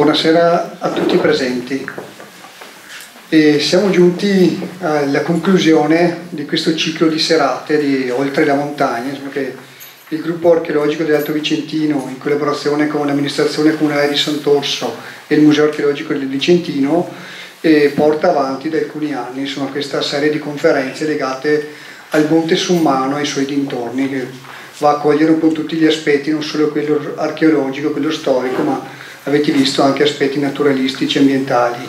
buonasera a tutti i presenti. E siamo giunti alla conclusione di questo ciclo di serate di Oltre la montagna, che il gruppo archeologico dell'Alto Vicentino, in collaborazione con l'amministrazione comunale di Sant'Orso e il Museo archeologico del Vicentino, porta avanti da alcuni anni insomma, questa serie di conferenze legate al Monte Summano e ai suoi dintorni, che va a cogliere un po' tutti gli aspetti, non solo quello archeologico, quello storico, ma avete visto anche aspetti naturalistici e ambientali.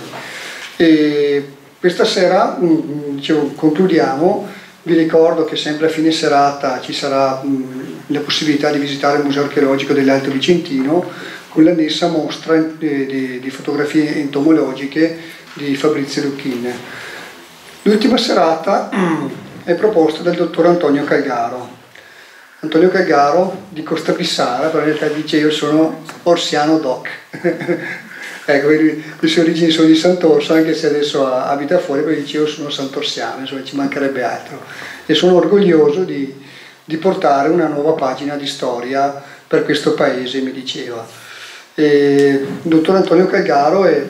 E questa sera dicevo, concludiamo, vi ricordo che sempre a fine serata ci sarà mm, la possibilità di visitare il Museo archeologico dell'Alto Vicentino con l'annessa mostra di, di fotografie entomologiche di Fabrizio Lucchin. L'ultima serata è proposta dal dottor Antonio Calgaro. Antonio Calgaro di Costa Pissara, però in realtà dice io sono orsiano doc. ecco, le sue origini sono di Sant'Orso, anche se adesso abita fuori, perché dice io sono sant'orsiano, insomma ci mancherebbe altro. E sono orgoglioso di, di portare una nuova pagina di storia per questo paese, mi diceva. E, il dottor Antonio Calgaro è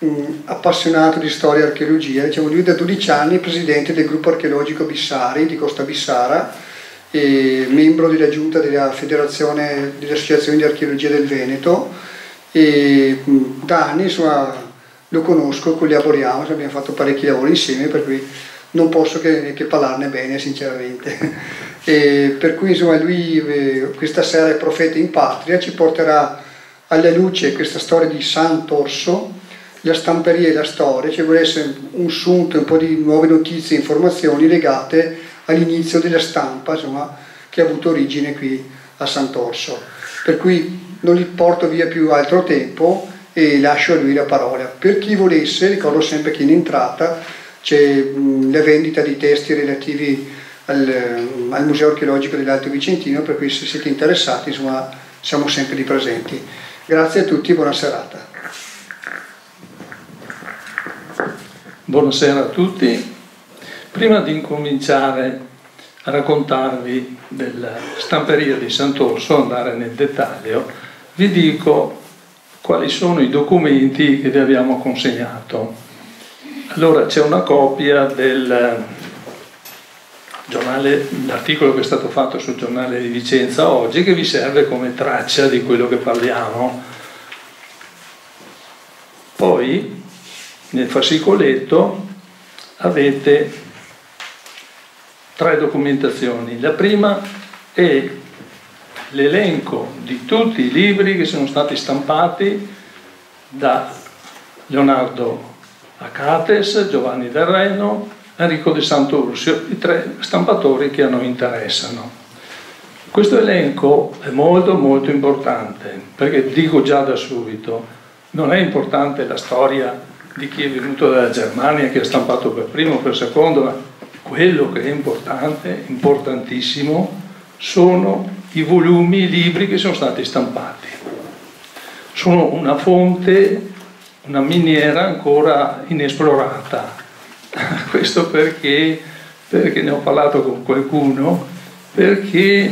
mh, appassionato di storia e archeologia, diciamo, lui da 12 anni presidente del gruppo archeologico Bissari di Costa Bissara, membro della giunta della Federazione delle Associazioni di Archeologia del Veneto e da anni insomma, lo conosco, collaboriamo, abbiamo fatto parecchi lavori insieme per cui non posso che, che parlarne bene sinceramente. E per cui insomma, lui eh, questa sera è profeta in patria, ci porterà alla luce questa storia di Sant'Orso, la stamperia e la storia, ci vuole essere un sunto, un po' di nuove notizie informazioni legate all'inizio della stampa insomma, che ha avuto origine qui a Sant'Orso. Per cui non gli porto via più altro tempo e lascio a lui la parola. Per chi volesse, ricordo sempre che in entrata c'è la vendita di testi relativi al, al Museo archeologico dell'Alto Vicentino, per cui se siete interessati insomma, siamo sempre lì presenti. Grazie a tutti buona serata. Buonasera a tutti. Prima di incominciare a raccontarvi della stamperia di Sant'Orso, andare nel dettaglio, vi dico quali sono i documenti che vi abbiamo consegnato. Allora c'è una copia del giornale, l'articolo che è stato fatto sul giornale di Vicenza oggi che vi serve come traccia di quello che parliamo. Poi nel fascicoletto avete tre documentazioni. La prima è l'elenco di tutti i libri che sono stati stampati da Leonardo Acates, Giovanni Del Reno, Enrico de Sant'Ursio, i tre stampatori che a noi interessano. Questo elenco è molto molto importante, perché dico già da subito, non è importante la storia di chi è venuto dalla Germania, che ha stampato per primo per secondo, quello che è importante, importantissimo, sono i volumi, i libri che sono stati stampati. Sono una fonte, una miniera ancora inesplorata Questo perché, perché ne ho parlato con qualcuno, perché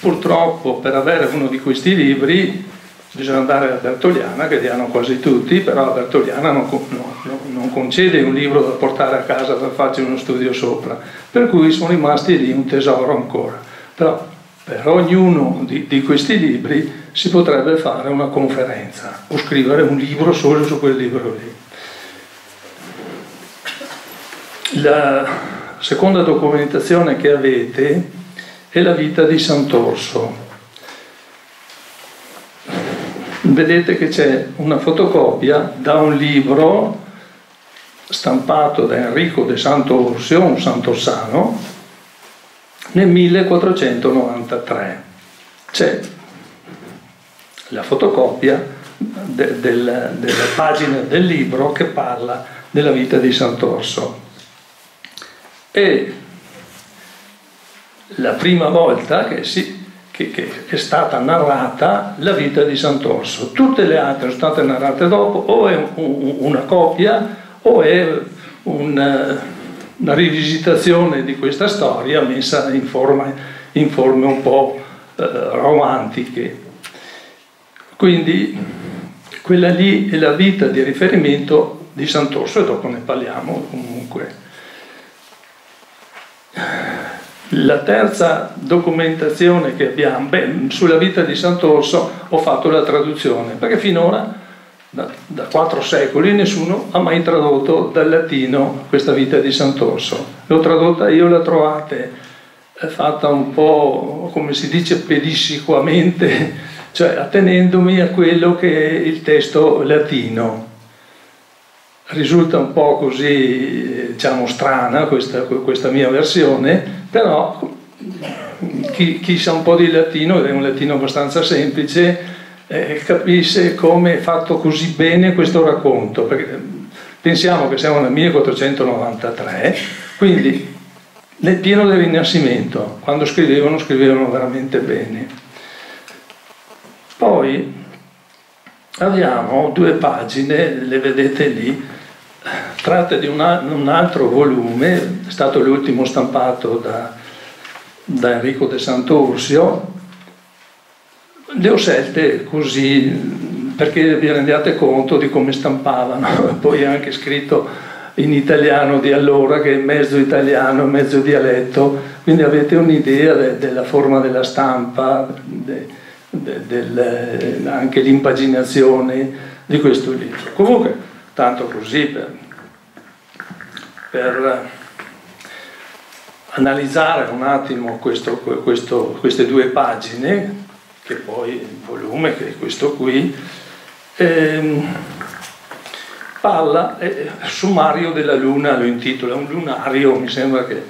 purtroppo per avere uno di questi libri bisogna andare a Bertoliana, che li hanno quasi tutti, però Bertoliana non, non, non, concede un libro da portare a casa per farci uno studio sopra, per cui sono rimasti lì un tesoro ancora. Però per ognuno di, di questi libri si potrebbe fare una conferenza o scrivere un libro solo su quel libro lì. La seconda documentazione che avete è la vita di Sant'Orso. Vedete che c'è una fotocopia da un libro stampato da Enrico de Sant'Orsio, un sant'orsano, nel 1493. C'è la fotocopia de, del, della pagina del libro che parla della vita di Sant'Orso è la prima volta che, si, che, che, è stata narrata la vita di Sant'Orso. Tutte le altre sono state narrate dopo, o è un, una copia o è una, una, rivisitazione di questa storia messa in forme, in forme un po' eh, romantiche. Quindi quella lì è la vita di riferimento di Sant'Orso e dopo ne parliamo comunque. La terza documentazione che abbiamo, beh, sulla vita di Sant'Orso ho fatto la traduzione, perché finora da, da quattro secoli nessuno ha mai tradotto dal latino questa vita di Sant'Orso. L'ho tradotta io, la trovate è fatta un po', come si dice, pedissequamente, cioè attenendomi a quello che è il testo latino. Risulta un po' così, diciamo, strana questa, questa mia versione, però chi, chi, sa un po' di latino, ed è un latino abbastanza semplice, eh, capisce come è fatto così bene questo racconto. Perché pensiamo che siamo nel 1493, quindi nel pieno del Rinascimento, quando scrivevano, scrivevano veramente bene. Poi abbiamo due pagine, le vedete lì, tratte di un altro volume, è stato l'ultimo stampato da, da Enrico de Sant'Ursio, le ho scelte così perché vi rendiate conto di come stampavano, poi è anche scritto in italiano di allora che è mezzo italiano, mezzo dialetto, quindi avete un'idea de, della forma della stampa, de, de, del, anche l'impaginazione di questo libro. Comunque, tanto così per, per analizzare un attimo questo, questo, queste due pagine, che poi il volume, che è questo qui, ehm, parla, eh, sommario della Luna lo intitola, un lunario, mi sembra che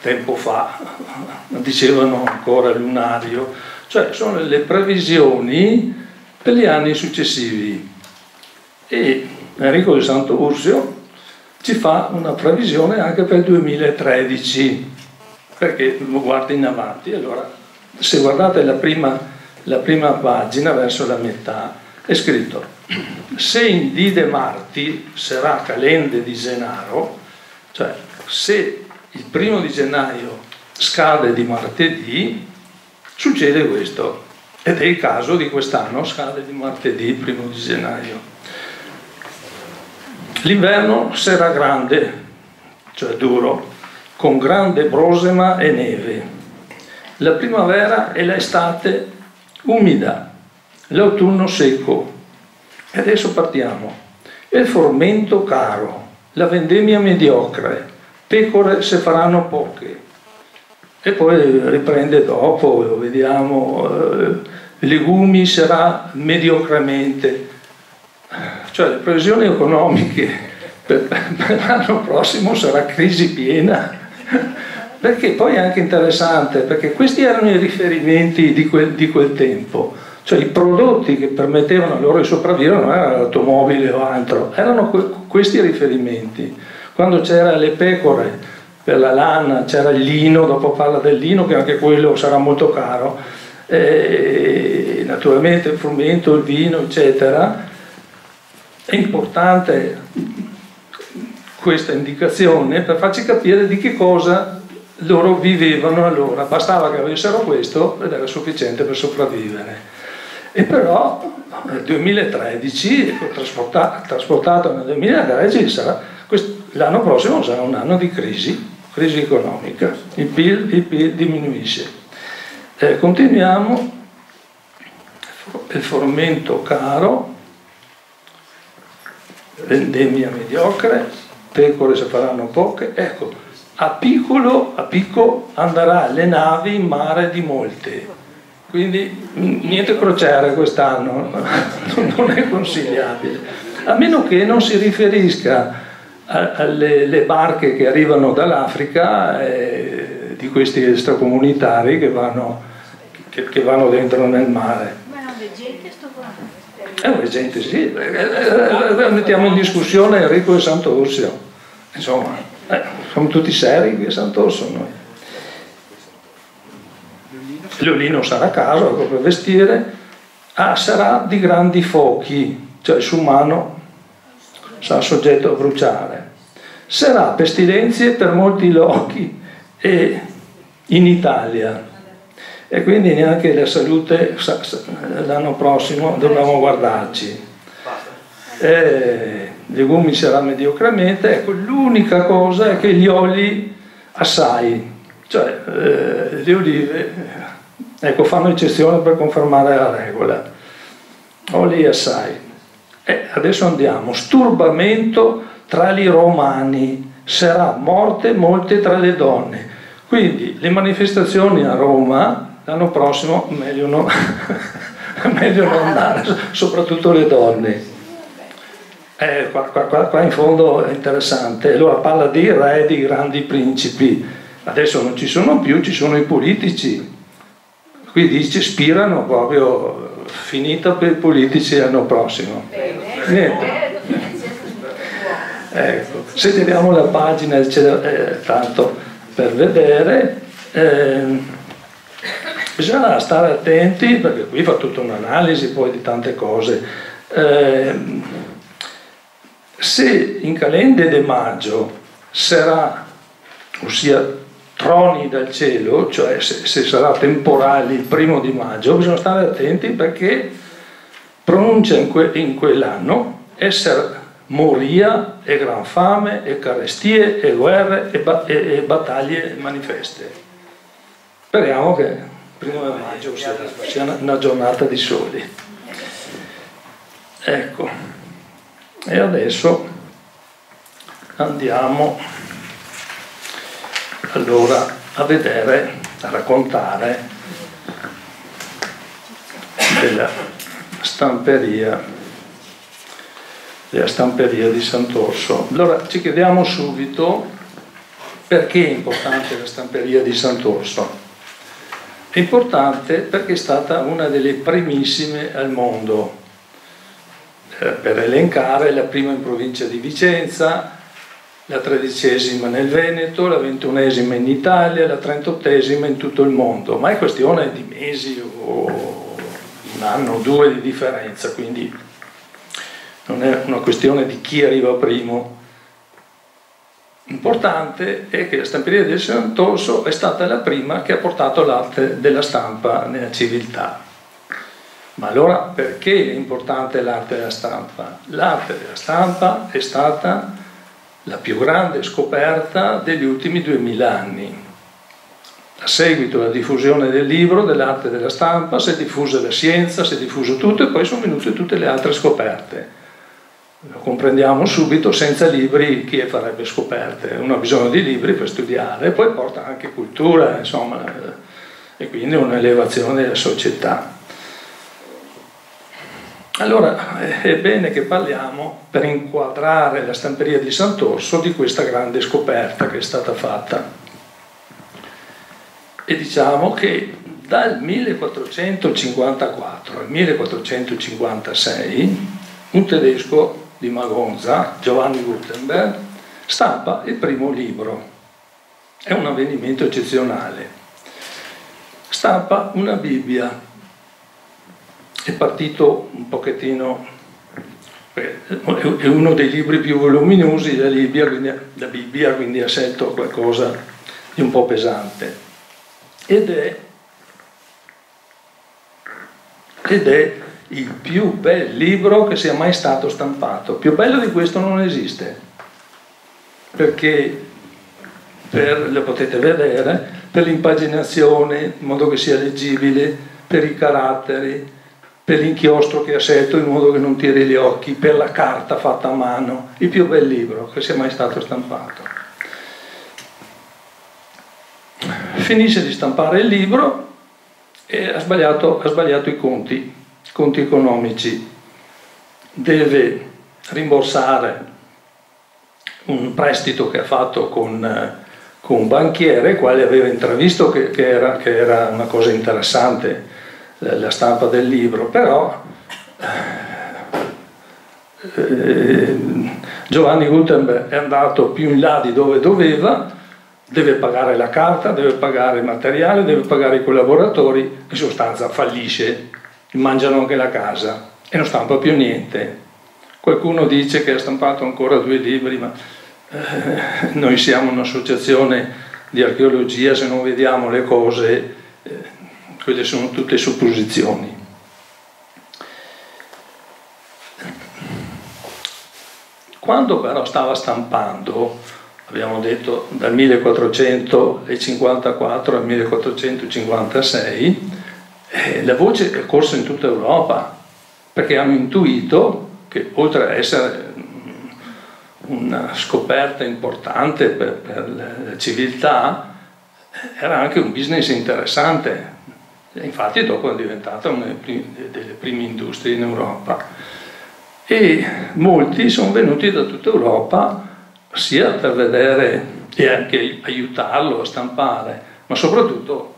tempo fa dicevano ancora lunario, cioè sono le previsioni per gli anni successivi. E Enrico di Santo Ursio ci fa una previsione anche per il 2013, perché guarda in avanti. Allora, se guardate la prima, la prima pagina, verso la metà, è scritto se in dide Marti sarà calende di Genaro, cioè se il primo di gennaio scade di martedì, succede questo. Ed è il caso di quest'anno, scade di martedì, primo di gennaio. L'inverno sarà grande, cioè duro, con grande brosema e neve. La primavera e l'estate umida, l'autunno secco, e adesso partiamo. Il formento caro, la vendemmia mediocre, pecore se faranno poche. E poi riprende dopo, vediamo, eh, legumi sarà mediocremente. Cioè le previsioni economiche per, per l'anno prossimo sarà crisi piena. Perché poi è anche interessante, perché questi erano i riferimenti di quel, di quel tempo cioè i prodotti che permettevano loro di sopravvivere non erano l'automobile o altro, erano que- questi riferimenti. Quando c'erano le pecore per la lana, c'era il lino, dopo parla del lino che anche quello sarà molto caro, e naturalmente il frumento, il vino, eccetera. È importante questa indicazione per farci capire di che cosa loro vivevano allora. Bastava che avessero questo ed era sufficiente per sopravvivere. E però nel 2013, trasportato nel 2013, sarà, l'anno prossimo sarà un anno di crisi, crisi economica, il PIL, il PIL diminuisce. Eh, continuiamo, il formento caro, vendemmia mediocre, pecore se faranno poche, ecco, a piccolo, a picco andrà le navi in mare di molte. Quindi niente crociere quest'anno, non è consigliabile, a meno che non si riferisca alle barche che arrivano dall'Africa, eh, di questi extracomunitari che vanno, che, che vanno dentro nel mare. Ma è un veggente sto qua? È un veggente, sì. Eh, eh, mettiamo in discussione Enrico e Sant'Orsio. Insomma, eh, siamo tutti seri qui a Sant'Orso noi. Leolino sarà a casa per vestire, ah, sarà di grandi fuochi, cioè il umano sarà soggetto a bruciare. Sarà pestilenze per molti luoghi e in Italia. E quindi neanche la salute l'anno prossimo dobbiamo guardarci. eh, legumi sarà mediocramente, ecco, l'unica cosa è che gli oli assai, cioè eh, le olive ecco, fanno eccezione per confermare la regola, oli assai. E adesso andiamo, sturbamento tra i romani, sarà morte molte tra le donne. Quindi le manifestazioni a Roma l'anno prossimo meglio non, meglio non andare, soprattutto le donne. Eh, qua, qua, qua, in fondo è interessante, allora parla di re, di grandi principi, adesso non ci sono più, ci sono i politici, qui dice spirano proprio finita per i politici l'anno prossimo. Niente. Ecco, se tiriamo la pagina, eh, tanto per vedere, eh, bisogna stare attenti perché qui fa tutta un'analisi poi di tante cose. Eh, se in calende de maggio sarà, ossia troni dal cielo, cioè se, se sarà temporale il primo di maggio, bisogna stare attenti perché pronuncia in, que, in quell'anno essere moria e gran fame e carestie e guerre e, ba- e, e battaglie manifeste. Speriamo che primo maggio sia, sia una giornata di soli. Ecco. E adesso andiamo allora a vedere, a raccontare della stamperia, della stamperia di Sant'Orso. Allora ci chiediamo subito perché è importante la stamperia di Sant'Orso. È importante perché è stata una delle primissime al mondo eh, per elencare la prima in provincia di Vicenza, la tredicesima nel Veneto, la ventunesima in Italia, la trentottesima in tutto il mondo, ma è questione di mesi o un anno o due di differenza, quindi non è una questione di chi arriva primo. Importante è che la stamperia del Sant'Orso è stata la prima che ha portato l'arte della stampa nella civiltà. Ma allora perché è importante l'arte della stampa? L'arte della stampa è stata la più grande scoperta degli ultimi duemila anni. A seguito della diffusione del libro, dell'arte della stampa, si è diffusa la scienza, si è diffuso tutto e poi sono venute tutte le altre scoperte. Lo comprendiamo subito, senza libri chi farebbe scoperte? Uno ha bisogno di libri per studiare poi porta anche cultura, insomma, e quindi un'elevazione della società. Allora è bene che parliamo per inquadrare la stamperia di Sant'Orso di questa grande scoperta che è stata fatta. E diciamo che dal 1454 al 1456 un tedesco di Magonza, Giovanni Gutenberg, stampa il primo libro. È un avvenimento eccezionale. Stampa una Bibbia è partito un pochettino, è uno dei libri più voluminosi della Bibbia, quindi, la Bibbia, quindi ha scelto qualcosa di un po' pesante. Ed è, ed è il più bel libro che sia mai stato stampato. Più bello di questo non esiste, perché per, lo potete vedere, per l'impaginazione, in modo che sia leggibile, per i caratteri, per l'inchiostro che ha scelto in modo che non tiri gli occhi, per la carta fatta a mano, il più bel libro che sia mai stato stampato. Finisce di stampare il libro e ha sbagliato, ha sbagliato i conti, conti economici. Deve rimborsare un prestito che ha fatto con, con un banchiere, quale aveva intravisto che, che, era, che era una cosa interessante la stampa del libro, però eh, Giovanni Gutenberg è andato più in là di dove doveva, deve pagare la carta, deve pagare il materiale, deve pagare i collaboratori, in sostanza fallisce, mangiano anche la casa e non stampa più niente. Qualcuno dice che ha stampato ancora due libri, ma eh, noi siamo un'associazione di archeologia, se non vediamo le cose eh, quelle sono tutte supposizioni. Quando però stava stampando, abbiamo detto dal 1454 al 1456, eh, la voce è corsa in tutta Europa, perché hanno intuito che oltre a essere una scoperta importante per, per la civiltà, era anche un business interessante. Infatti dopo è diventata una delle prime industrie in Europa e molti sono venuti da tutta Europa sia per vedere e anche aiutarlo a stampare, ma soprattutto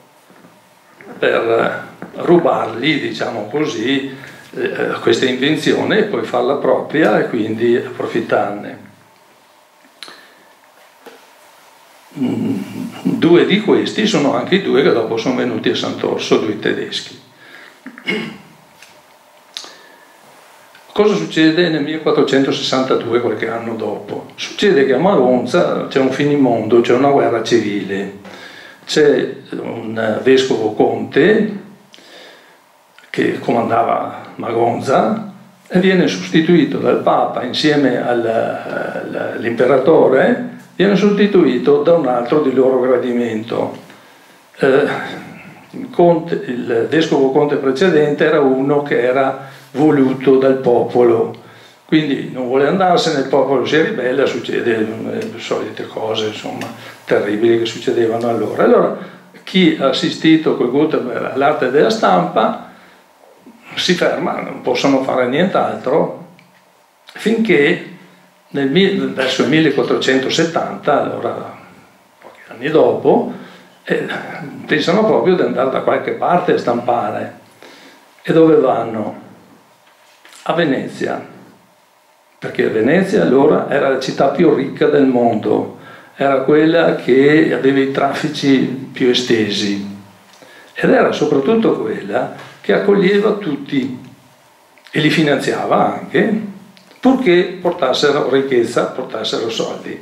per rubargli, diciamo così, eh, questa invenzione e poi farla propria e quindi approfittarne. Mm, due di questi sono anche i due che dopo sono venuti a Sant'Orso, due tedeschi. Cosa succede nel 1462, qualche anno dopo? Succede che a Magonza c'è un finimondo, c'è una guerra civile, c'è un vescovo conte che comandava Magonza e viene sostituito dal Papa insieme all'imperatore, viene sostituito da un altro di loro gradimento. Eh, il, il vescovo conte precedente era uno che era voluto dal popolo. Quindi non vuole andarsene, il popolo si ribella, succede le solite cose insomma, terribili che succedevano allora. Allora chi ha assistito con Gutenberg all'arte della stampa si ferma, non possono fare nient'altro, finché nel, verso il 1470, allora pochi anni dopo, eh, pensano proprio di andare da qualche parte a stampare. E dove vanno? a Venezia, perché Venezia allora era la città più ricca del mondo, era quella che aveva i traffici più estesi ed era soprattutto quella che accoglieva tutti e li finanziava anche, purché portassero ricchezza, portassero soldi.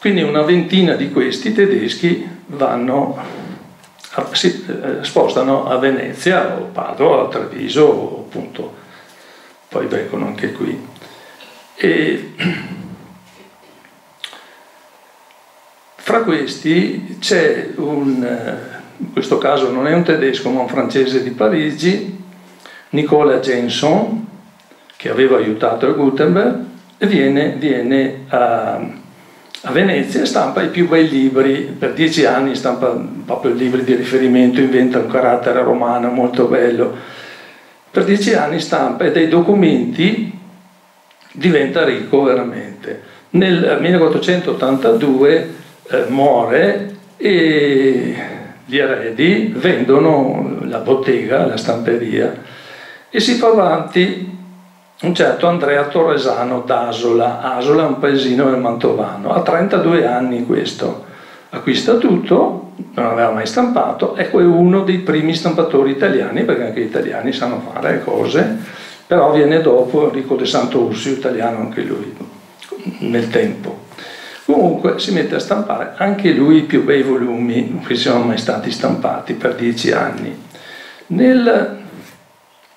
Quindi una ventina di questi tedeschi vanno si eh, spostano a Venezia o Padova o Treviso appunto poi vengono anche qui e fra questi c'è un eh, in questo caso non è un tedesco ma un francese di Parigi Nicola Jenson che aveva aiutato il Gutenberg e viene, viene a a Venezia stampa i più bei libri, per dieci anni stampa proprio libri di riferimento, inventa un carattere romano molto bello, per dieci anni stampa e dei documenti diventa ricco veramente. Nel 1482 eh, muore e gli eredi vendono la bottega, la stamperia e si fa avanti un certo Andrea Torresano d'Asola, Asola è un paesino del Mantovano, ha 32 anni questo, acquista tutto, non aveva mai stampato, ecco è uno dei primi stampatori italiani, perché anche gli italiani sanno fare cose, però viene dopo Enrico de Santo Ursio, italiano anche lui, nel tempo. Comunque si mette a stampare anche lui i più bei volumi che sono mai stati stampati per dieci anni. Nel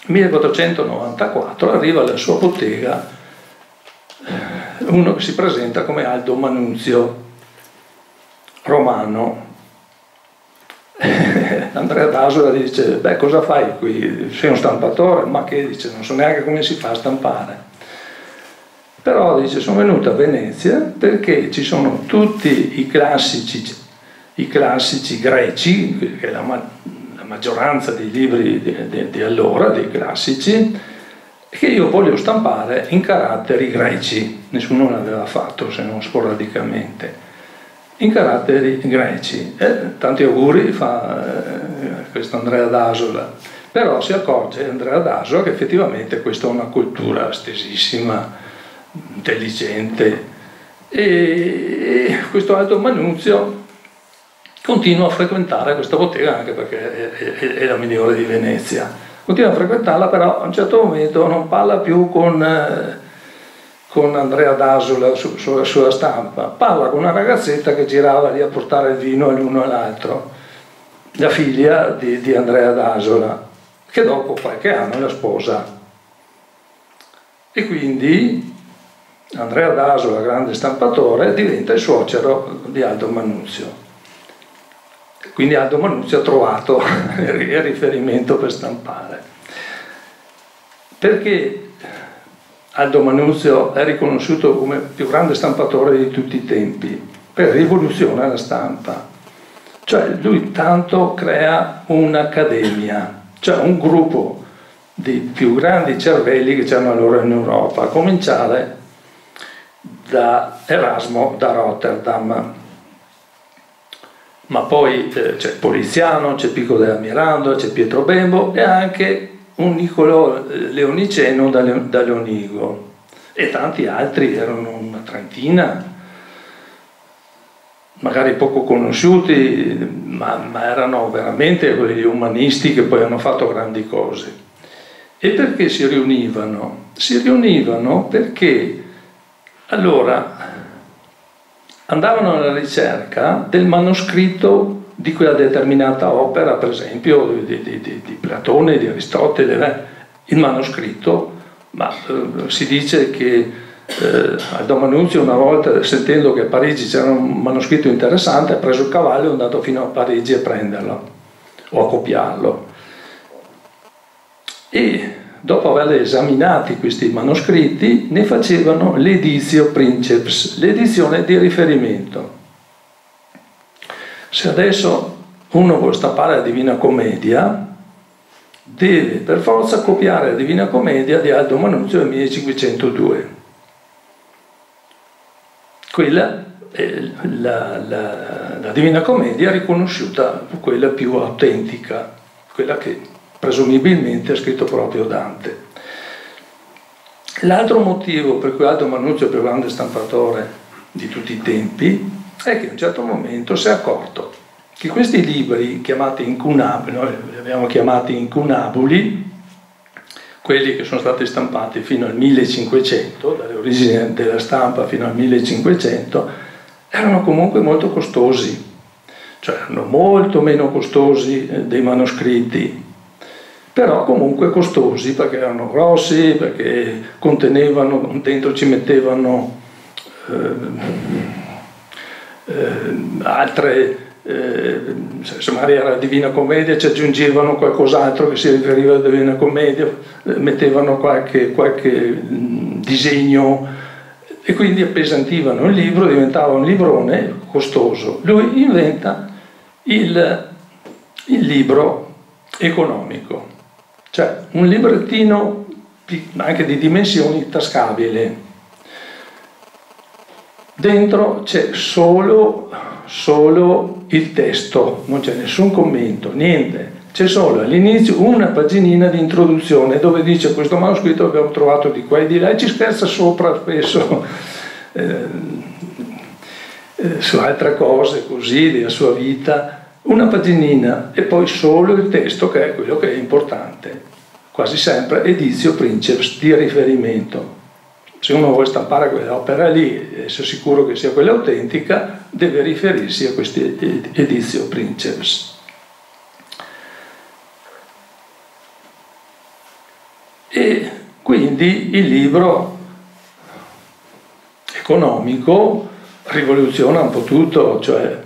1494 arriva alla sua bottega uno che si presenta come Aldo Manunzio, romano. Andrea Dasola dice, beh cosa fai qui? Sei un stampatore? Ma che dice, non so neanche come si fa a stampare. Però dice, sono venuto a Venezia perché ci sono tutti i classici, i classici greci, che è la maggioranza dei libri di, di, di allora, dei classici, che io voglio stampare in caratteri greci, nessuno l'aveva fatto se non sporadicamente, in caratteri greci. Eh, tanti auguri fa eh, questo Andrea Dasola, però si accorge Andrea Dasola che effettivamente questa è una cultura stesissima, intelligente e questo Aldo Manuzio continua a frequentare questa bottega anche perché è, è, è, la migliore di Venezia. Continua a frequentarla, però a un certo momento non parla più con, eh, con Andrea Dasola su, sulla sua stampa, parla con una ragazzetta che girava lì a portare il vino all'uno e all'altro, la figlia di, di, Andrea Dasola, che dopo qualche anno la sposa. E quindi Andrea Daso, grande stampatore, diventa il suocero di Aldo Manuzio. Quindi Aldo Manuzio ha trovato il riferimento per stampare. Perché Aldo Manuzio è riconosciuto come il più grande stampatore di tutti i tempi? Per rivoluzione alla stampa. Cioè lui tanto crea un'accademia, cioè un gruppo di più grandi cervelli che c'erano allora in Europa, a cominciare da Erasmo da Rotterdam. Ma poi eh, c'è Poliziano, c'è Pico della Miranda, c'è Pietro Bembo e anche un Niccolò eh, Leoniceno da, Leonigo e tanti altri, erano una trentina, magari poco conosciuti, ma, ma erano veramente quegli umanisti che poi hanno fatto grandi cose. E perché si riunivano? Si riunivano perché allora andavano alla ricerca del manoscritto di quella determinata opera, per esempio di, di, di, di Platone, di Aristotele, eh? il manoscritto, ma eh, si dice che eh, Aldo Manuzio una volta sentendo che a Parigi c'era un manoscritto interessante ha preso il cavallo e è andato fino a Parigi a prenderlo o a copiarlo. E dopo aver esaminati questi manoscritti ne facevano l'edizio princeps, l'edizione di riferimento. Se adesso uno vuole stampare la Divina Commedia, deve per forza copiare la Divina Commedia di Aldo Manuzio del 1502 quella è la, la, la Divina Commedia riconosciuta quella più autentica, quella che presumibilmente ha scritto proprio Dante. L'altro motivo per cui Aldo Manuzio è il più grande stampatore di tutti i tempi è che a un certo momento si è accorto che questi libri chiamati incunabili, noi li abbiamo chiamati incunabuli, quelli che sono stati stampati fino al 1500, dalle origini della stampa fino al 1500, erano comunque molto costosi, cioè erano molto meno costosi eh, dei manoscritti, però comunque costosi perché erano grossi, perché contenevano, dentro ci mettevano eh, eh, altre eh, se magari era Divina Commedia ci aggiungevano qualcos'altro che si riferiva alla Divina Commedia, eh, mettevano qualche, qualche disegno e quindi appesantivano il libro, diventava un librone costoso. Lui inventa il, il libro economico, cioè un librettino anche di dimensioni tascabili. Dentro c'è solo solo il testo, non c'è nessun commento, niente. C'è solo all'inizio una paginina di introduzione dove dice questo manoscritto abbiamo trovato di qua e di là e ci scherza sopra spesso eh, eh, su altre cose così della sua vita, una paginina e poi solo il testo che è quello che è importante, quasi sempre edizio princeps di riferimento se uno vuole stampare quell'opera lì e essere sicuro che sia quella autentica, deve riferirsi a questi edizio princeps. E quindi il libro economico rivoluziona un po' tutto, cioè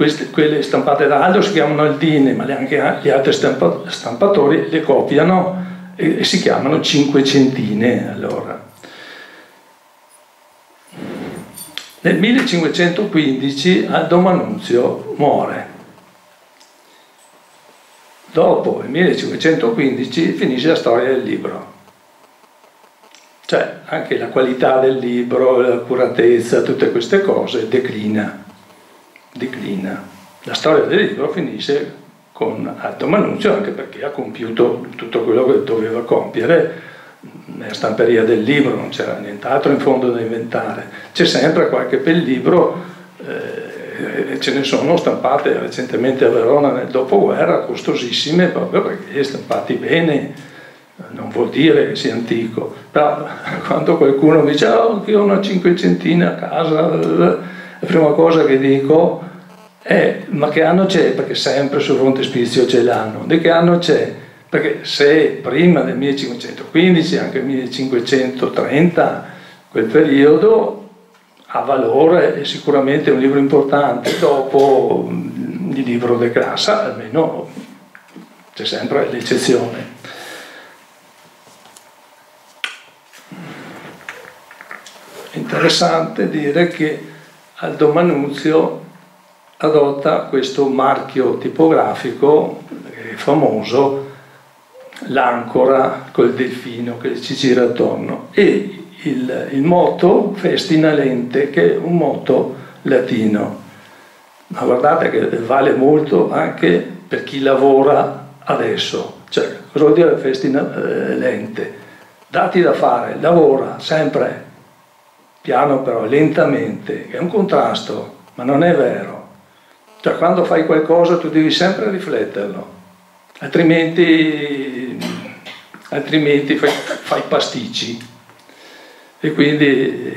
queste, quelle stampate da Aldo si chiamano Aldine, ma anche gli altri stampatori le copiano e, e si chiamano cinquecentine allora. Nel 1515 Aldo Manunzio muore. Dopo il 1515 finisce la storia del libro. Cioè anche la qualità del libro, l'accuratezza, tutte queste cose declina. Declina. La storia del libro finisce con Aldo Manunzio anche perché ha compiuto tutto quello che doveva compiere nella stamperia del libro, non c'era nient'altro in fondo da inventare. C'è sempre qualche bel libro, eh, ce ne sono stampate recentemente a Verona nel dopoguerra, costosissime proprio perché stampati bene, non vuol dire che sia antico, però quando qualcuno dice oh, io ho una cinquecentina a casa, la prima cosa che dico è ma che anno c'è? Perché sempre sul frontespizio ce l'hanno, di che anno c'è? perché se prima del 1515, anche 1530, quel periodo ha valore e sicuramente un libro importante, dopo il libro de Grassa almeno c'è sempre l'eccezione. Interessante dire che Aldo Manuzio adotta questo marchio tipografico famoso, l'ancora col delfino che ci gira attorno e il, il moto Festina Lente che è un moto latino. Ma guardate che vale molto anche per chi lavora adesso. Cioè, cosa vuol dire Festina eh, Lente? Dati da fare, lavora sempre, piano però, lentamente, è un contrasto, ma non è vero. Cioè, quando fai qualcosa tu devi sempre rifletterlo altrimenti, altrimenti fai, fai pasticci. E quindi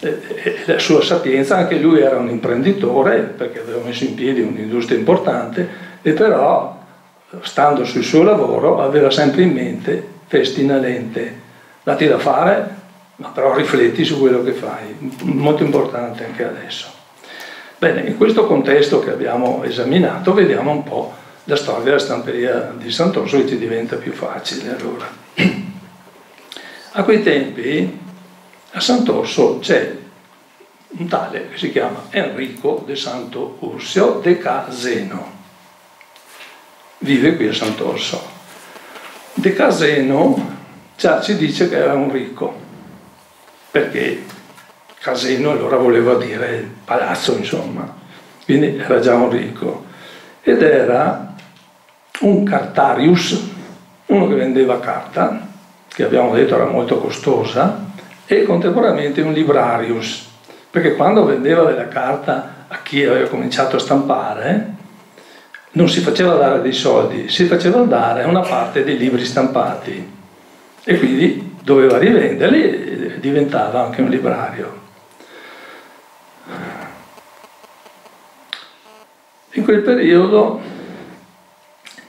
eh, eh, la sua sapienza, anche lui era un imprenditore perché aveva messo in piedi un'industria importante e però stando sul suo lavoro aveva sempre in mente festina lente, dati da fare, ma però rifletti su quello che fai, molto importante anche adesso. Bene, in questo contesto che abbiamo esaminato vediamo un po' la storia della stamperia di Sant'Orso che ci diventa più facile allora. A quei tempi a Sant'Orso c'è un tale che si chiama Enrico de Santo Ursio de Caseno. Vive qui a Sant'Orso. De Caseno già ci dice che era un ricco, perché Caseno allora voleva dire palazzo, insomma, quindi era già un ricco. Ed era un cartarius, uno che vendeva carta, che abbiamo detto era molto costosa, e contemporaneamente un librarius, perché quando vendeva della carta a chi aveva cominciato a stampare, non si faceva dare dei soldi, si faceva dare una parte dei libri stampati. E quindi doveva rivenderli diventava anche un librario. In quel periodo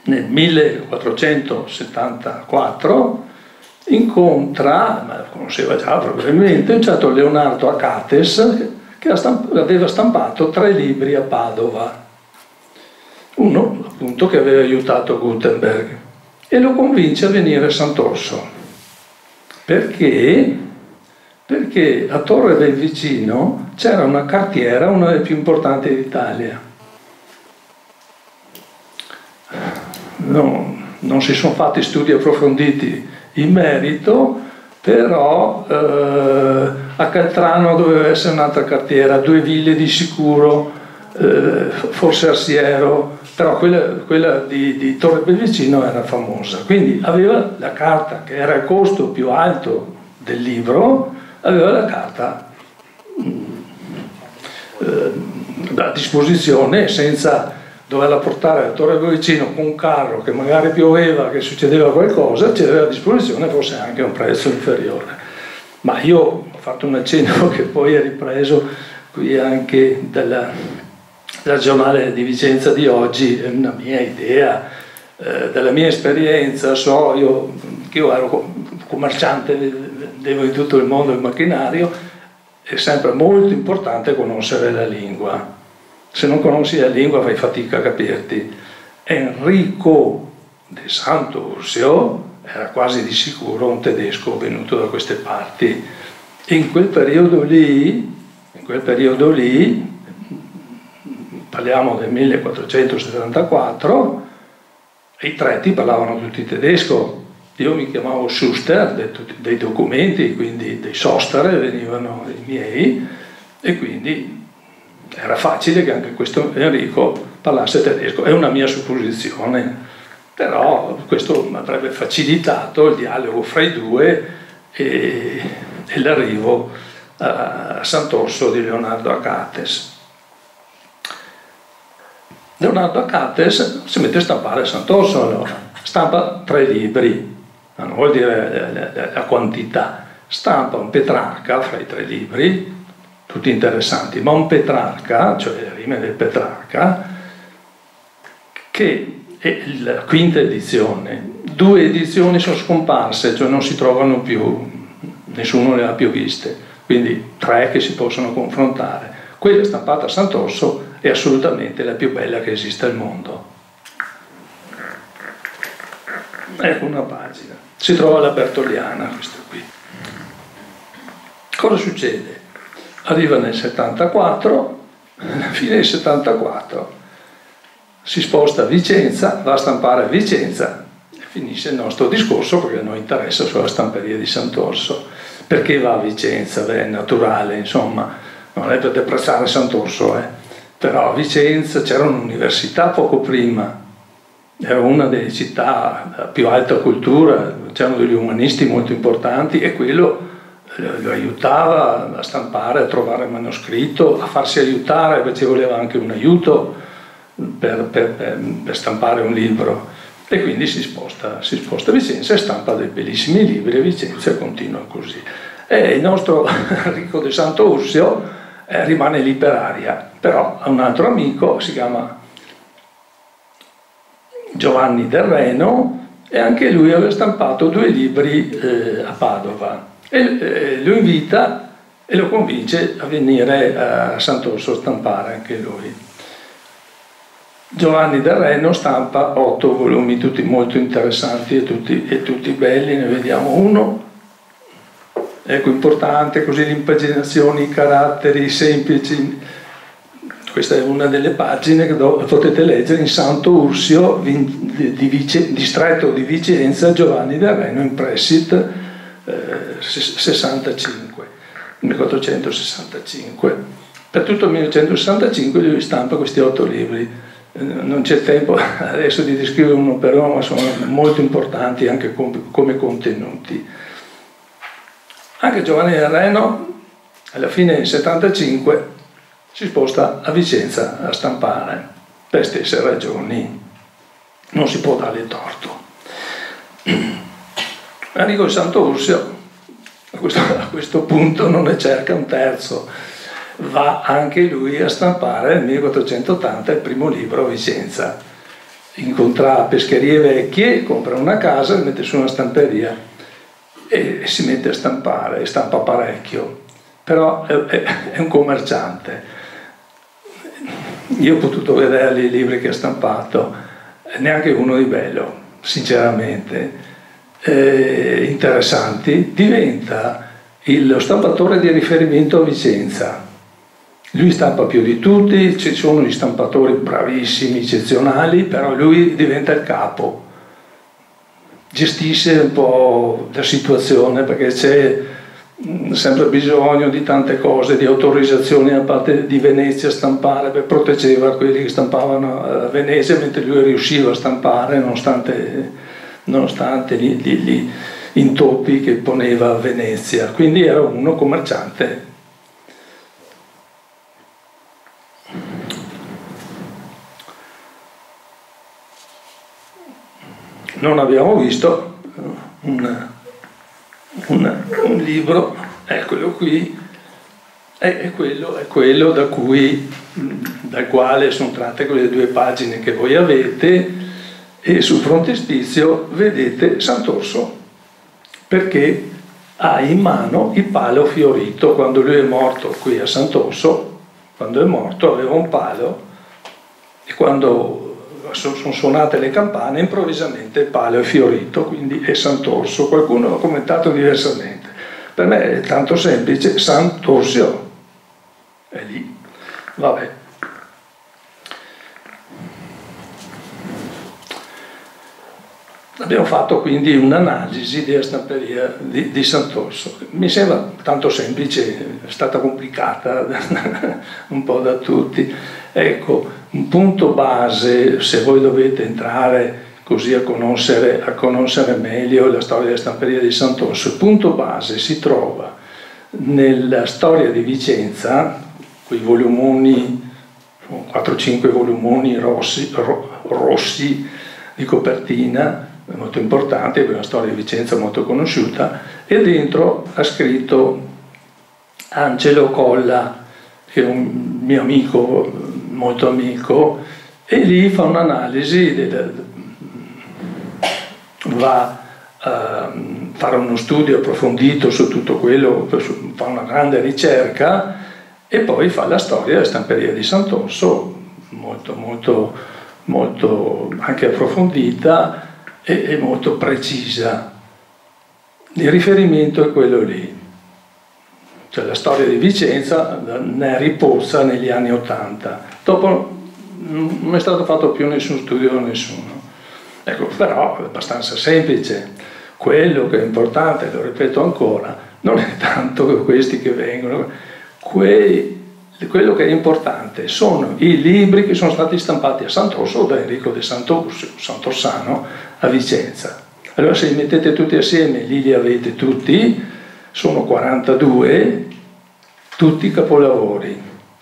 nel 1474 incontra, ma lo conosceva già probabilmente, un certo Leonardo Acates che aveva stampato tre libri a Padova. Uno appunto che aveva aiutato Gutenberg e lo convince a venire a Sant'Orso. Perché? Perché a Torre del Vicino c'era una cartiera, una delle più importanti d'Italia non, non si sono fatti studi approfonditi in merito, però eh, a Caltrano doveva essere un'altra cartiera, due ville di sicuro, eh, forse Arsiero, però quella, quella di, di, Torre Belvicino era famosa, quindi aveva la carta che era il costo più alto del libro, aveva la carta mm, eh, a disposizione senza doverla portare a Torre Vicino con un carro che magari pioveva, che succedeva qualcosa, c'era a disposizione forse anche un prezzo inferiore. Ma io ho fatto un accenno che poi è ripreso qui anche dalla, dal giornale di Vicenza di oggi, è una mia idea, eh, dalla mia esperienza, so io che io ero commerciante, vendevo in tutto il mondo il macchinario, è sempre molto importante conoscere la lingua se non conosci la lingua fai fatica a capirti. Enrico de Santo Ursio era quasi di sicuro un tedesco venuto da queste parti. In quel periodo lì, in quel periodo lì parliamo del 1474, i treti parlavano tutti tedesco. Io mi chiamavo Schuster, dei, dei documenti, quindi dei sostere venivano i miei, e quindi era facile che anche questo Enrico parlasse tedesco, è una mia supposizione, però questo avrebbe facilitato il dialogo fra i due e, e l'arrivo a Sant'Orso di Leonardo Acates. Leonardo Acates si mette a stampare a Sant'Orso allora, stampa tre libri, non vuol dire la, la, la quantità, stampa un Petrarca fra i tre libri, tutti interessanti, ma un Petrarca, cioè le rime del Petrarca, che è la quinta edizione, due edizioni sono scomparse, cioè non si trovano più, nessuno le ha più viste, quindi tre che si possono confrontare. Quella stampata a Sant'Orso è assolutamente la più bella che esiste al mondo. Ecco una pagina. Si trova la Bertoliana, questa qui. Cosa succede? Arriva nel 74, alla fine del 74 si sposta a Vicenza, va a stampare a Vicenza e finisce il nostro discorso perché a noi interessa sulla stamperia di Sant'Orso. Perché va a Vicenza? Beh, è naturale, insomma, non è per deprezzare Sant'Orso, eh. Però a Vicenza c'era un'università poco prima, era una delle città a più alta cultura, c'erano degli umanisti molto importanti e quello lo aiutava a stampare, a trovare manoscritto, a farsi aiutare perché voleva anche un aiuto per, per, per, per stampare un libro e quindi si sposta, si sposta, a Vicenza e stampa dei bellissimi libri a Vicenza e continua così. E il nostro Enrico de Santo Ursio eh, rimane lì per aria, però ha un altro amico, si chiama Giovanni del Reno e anche lui aveva stampato due libri eh, a Padova. E eh, lo invita e lo convince a venire a Sant'Orso a stampare anche lui. Giovanni del Reno stampa otto volumi tutti molto interessanti e tutti, e tutti belli, ne vediamo uno, ecco importante, così le impaginazioni, i caratteri semplici, questa è una delle pagine che potete leggere in Santo Ursio, di, di, distretto di Vicenza, Giovanni del Reno, in Pressit, eh, 65, 1465. Per tutto il 1965 lui stampa questi otto libri. Eh, non c'è tempo adesso di descrivere uno per uno, ma sono molto importanti anche come contenuti. Anche Giovanni del Reno, alla fine del 75, si sposta a Vicenza a stampare per stesse ragioni. Non si può dare torto. Arrigo di Sant'Ursio a questo, a questo punto non ne cerca un terzo, va anche lui a stampare nel 1480 il primo libro a Vicenza. Incontra pescherie vecchie, compra una casa, mette su una stamperia e si mette a stampare, e stampa parecchio, però è, è un commerciante io ho potuto vedere i libri che ha stampato, neanche uno di bello, sinceramente, eh, interessanti, diventa lo stampatore di riferimento a Vicenza. Lui stampa più di tutti, ci sono gli stampatori bravissimi, eccezionali, però lui diventa il capo. Gestisce un po' la situazione perché c'è sempre bisogno di tante cose, di autorizzazioni da parte di Venezia a stampare, per proteggeva quelli che stampavano a Venezia, mentre lui riusciva a stampare nonostante, nonostante gli, gli, gli intoppi che poneva a Venezia. Quindi era uno commerciante. Non abbiamo visto un un, un libro, eccolo qui, è, è, quello, è quello da cui, dal quale sono tratte quelle due pagine che voi avete e sul frontespizio vedete Sant'Orso perché ha in mano il palo fiorito. Quando lui è morto qui a Sant'Orso quando è morto aveva un palo e quando sono suonate le campane, improvvisamente il palo è fiorito, quindi è Sant'Orso. Qualcuno ha commentato diversamente. Per me è tanto semplice, Sant'Orsio è lì. Vabbè. Abbiamo fatto quindi un'analisi della stamperia di, di, Sant'Orso. Mi sembra tanto semplice, è stata complicata un po' da tutti. Ecco, un punto base, se voi dovete entrare così a conoscere, a conoscere meglio la storia della stamperia di Sant'Orso, il punto base si trova nella storia di Vicenza, quei volumoni, 4-5 volumoni rossi, ro, rossi di copertina, molto importanti, è una storia di Vicenza molto conosciuta, e dentro ha scritto Angelo Colla, che è un mio amico molto amico, e lì fa un'analisi, va a fare uno studio approfondito su tutto quello, fa una grande ricerca e poi fa la storia della stamperia di Sant'Orso, molto, molto, molto anche approfondita e, e molto precisa. Il riferimento è quello lì. Cioè la storia di Vicenza ne è riposta negli anni Ottanta. Dopo non è stato fatto più nessun studio da nessuno. Ecco, però è abbastanza semplice. Quello che è importante, lo ripeto ancora, non è tanto questi che vengono, quei, quello che è importante sono i libri che sono stati stampati a Sant'Orso da Enrico de Sant'Orsano a Vicenza. Allora se li mettete tutti assieme, lì li avete tutti, sono 42, tutti capolavori,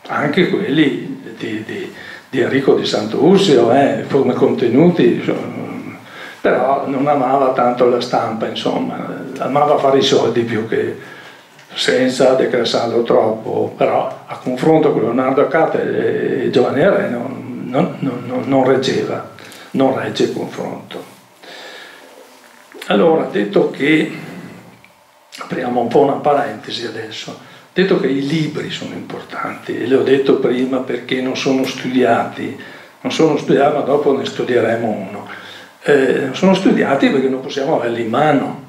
anche quelli di, di, di Enrico di Sant'Ursio, eh, come contenuti, però non amava tanto la stampa, insomma, amava fare i soldi più che senza declassarlo troppo, però a confronto con Leonardo Accate e Giovanni Re non, non, non, non reggeva, non regge il confronto. Allora, detto che, apriamo un po' una parentesi adesso, detto che i libri sono importanti, e le ho detto prima perché non sono studiati, non sono studiati ma dopo ne studieremo uno, eh, sono studiati perché non possiamo averli in mano,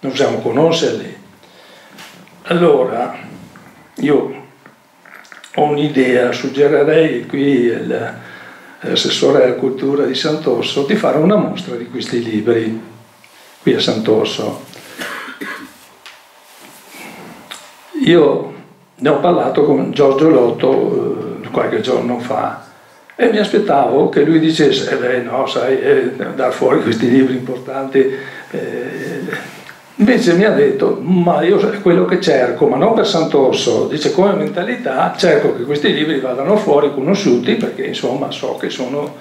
non possiamo conoscerli, allora, io ho un'idea, suggerirei qui all'assessore alla cultura di Sant'Orso di fare una mostra di questi libri qui a Sant'Orso. Io ne ho parlato con Giorgio Lotto eh, qualche giorno fa e mi aspettavo che lui dicesse, eh beh no, sai, eh, dar fuori questi libri importanti eh, Invece mi ha detto, ma io è quello che cerco, ma non per Sant'Orso, dice come mentalità cerco che questi libri vadano fuori conosciuti perché insomma so che sono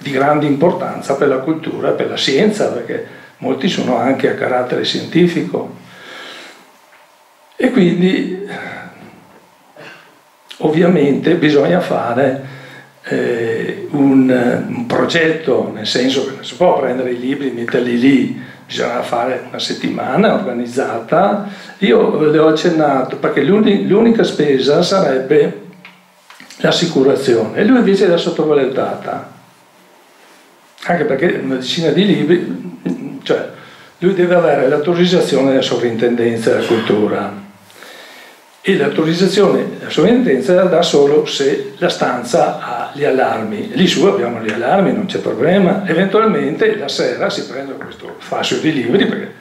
di grande importanza per la cultura e per la scienza, perché molti sono anche a carattere scientifico. E quindi ovviamente bisogna fare eh, un, un progetto, nel senso che non si può prendere i libri e metterli lì bisogna fare una settimana organizzata. Io le ho accennato perché l'unica spesa sarebbe l'assicurazione e lui invece l'ha sottovalutata. Anche perché una decina di libri, cioè lui deve avere l'autorizzazione della sovrintendenza della cultura e l'autorizzazione della sovrintendenza la dà solo se la stanza ha gli allarmi. Lì su abbiamo gli allarmi, non c'è problema. Eventualmente la sera si prende questo fascio di libri perché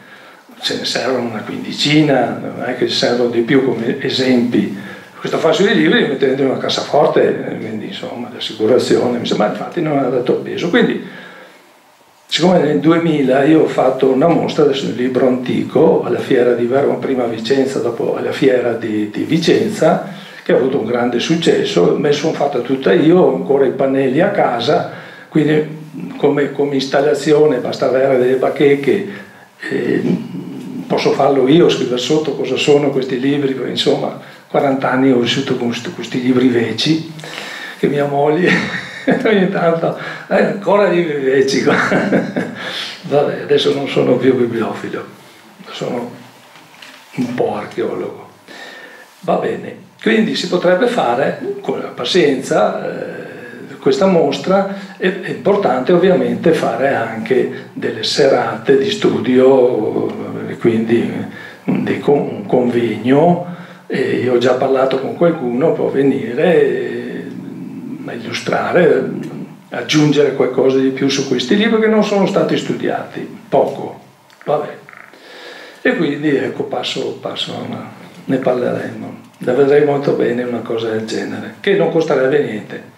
ce ne servono una quindicina, non è che ci servono di più come esempi. Questo fascio di libri li mettete in una cassaforte, quindi insomma l'assicurazione, mi sembra infatti non ha dato peso. Quindi Siccome nel 2000 io ho fatto una mostra del libro antico alla fiera di Verona, prima a Vicenza, dopo alla fiera di, di Vicenza, che ha avuto un grande successo, me sono fatta tutta io, ho ancora i pannelli a casa, quindi come, come installazione basta avere delle bacheche, eh, posso farlo io, scrivere sotto cosa sono questi libri, insomma 40 anni ho vissuto con questi libri veci, che mia moglie ogni tanto. Eh, ancora di viveci vabbè adesso non sono più bibliofilo. Sono un po' archeologo. Va bene. Quindi si potrebbe fare con la pazienza eh, questa mostra è, è importante ovviamente fare anche delle serate di studio quindi un, un convegno. E ho già parlato con qualcuno può venire illustrare, aggiungere qualcosa di più su questi libri che non sono stati studiati, poco, vabbè. E quindi ecco, passo, passo ne parleremo. La vedrei molto bene una cosa del genere, che non costerebbe niente.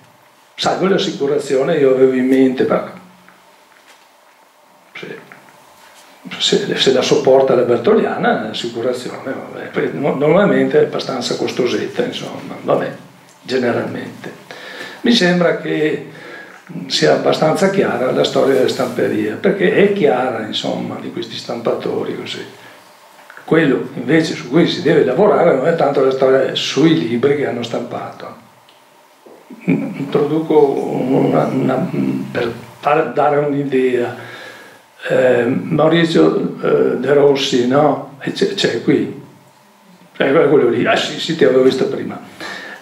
Salvo l'assicurazione, io avevo in mente, ma se, se, se la sopporta la Bertoliana, l'assicurazione, vabbè, normalmente è abbastanza costosetta, insomma, vabbè, generalmente. Mi sembra che sia abbastanza chiara la storia delle stamperie, perché è chiara, insomma, di questi stampatori così. Quello invece su cui si deve lavorare non è tanto la storia sui libri che hanno stampato. Introduco una, una, per far, dare un'idea. eh, Maurizio eh, De Rossi, no? C'è, c'è qui, è quello lì, ah sì, sì, ti avevo visto prima.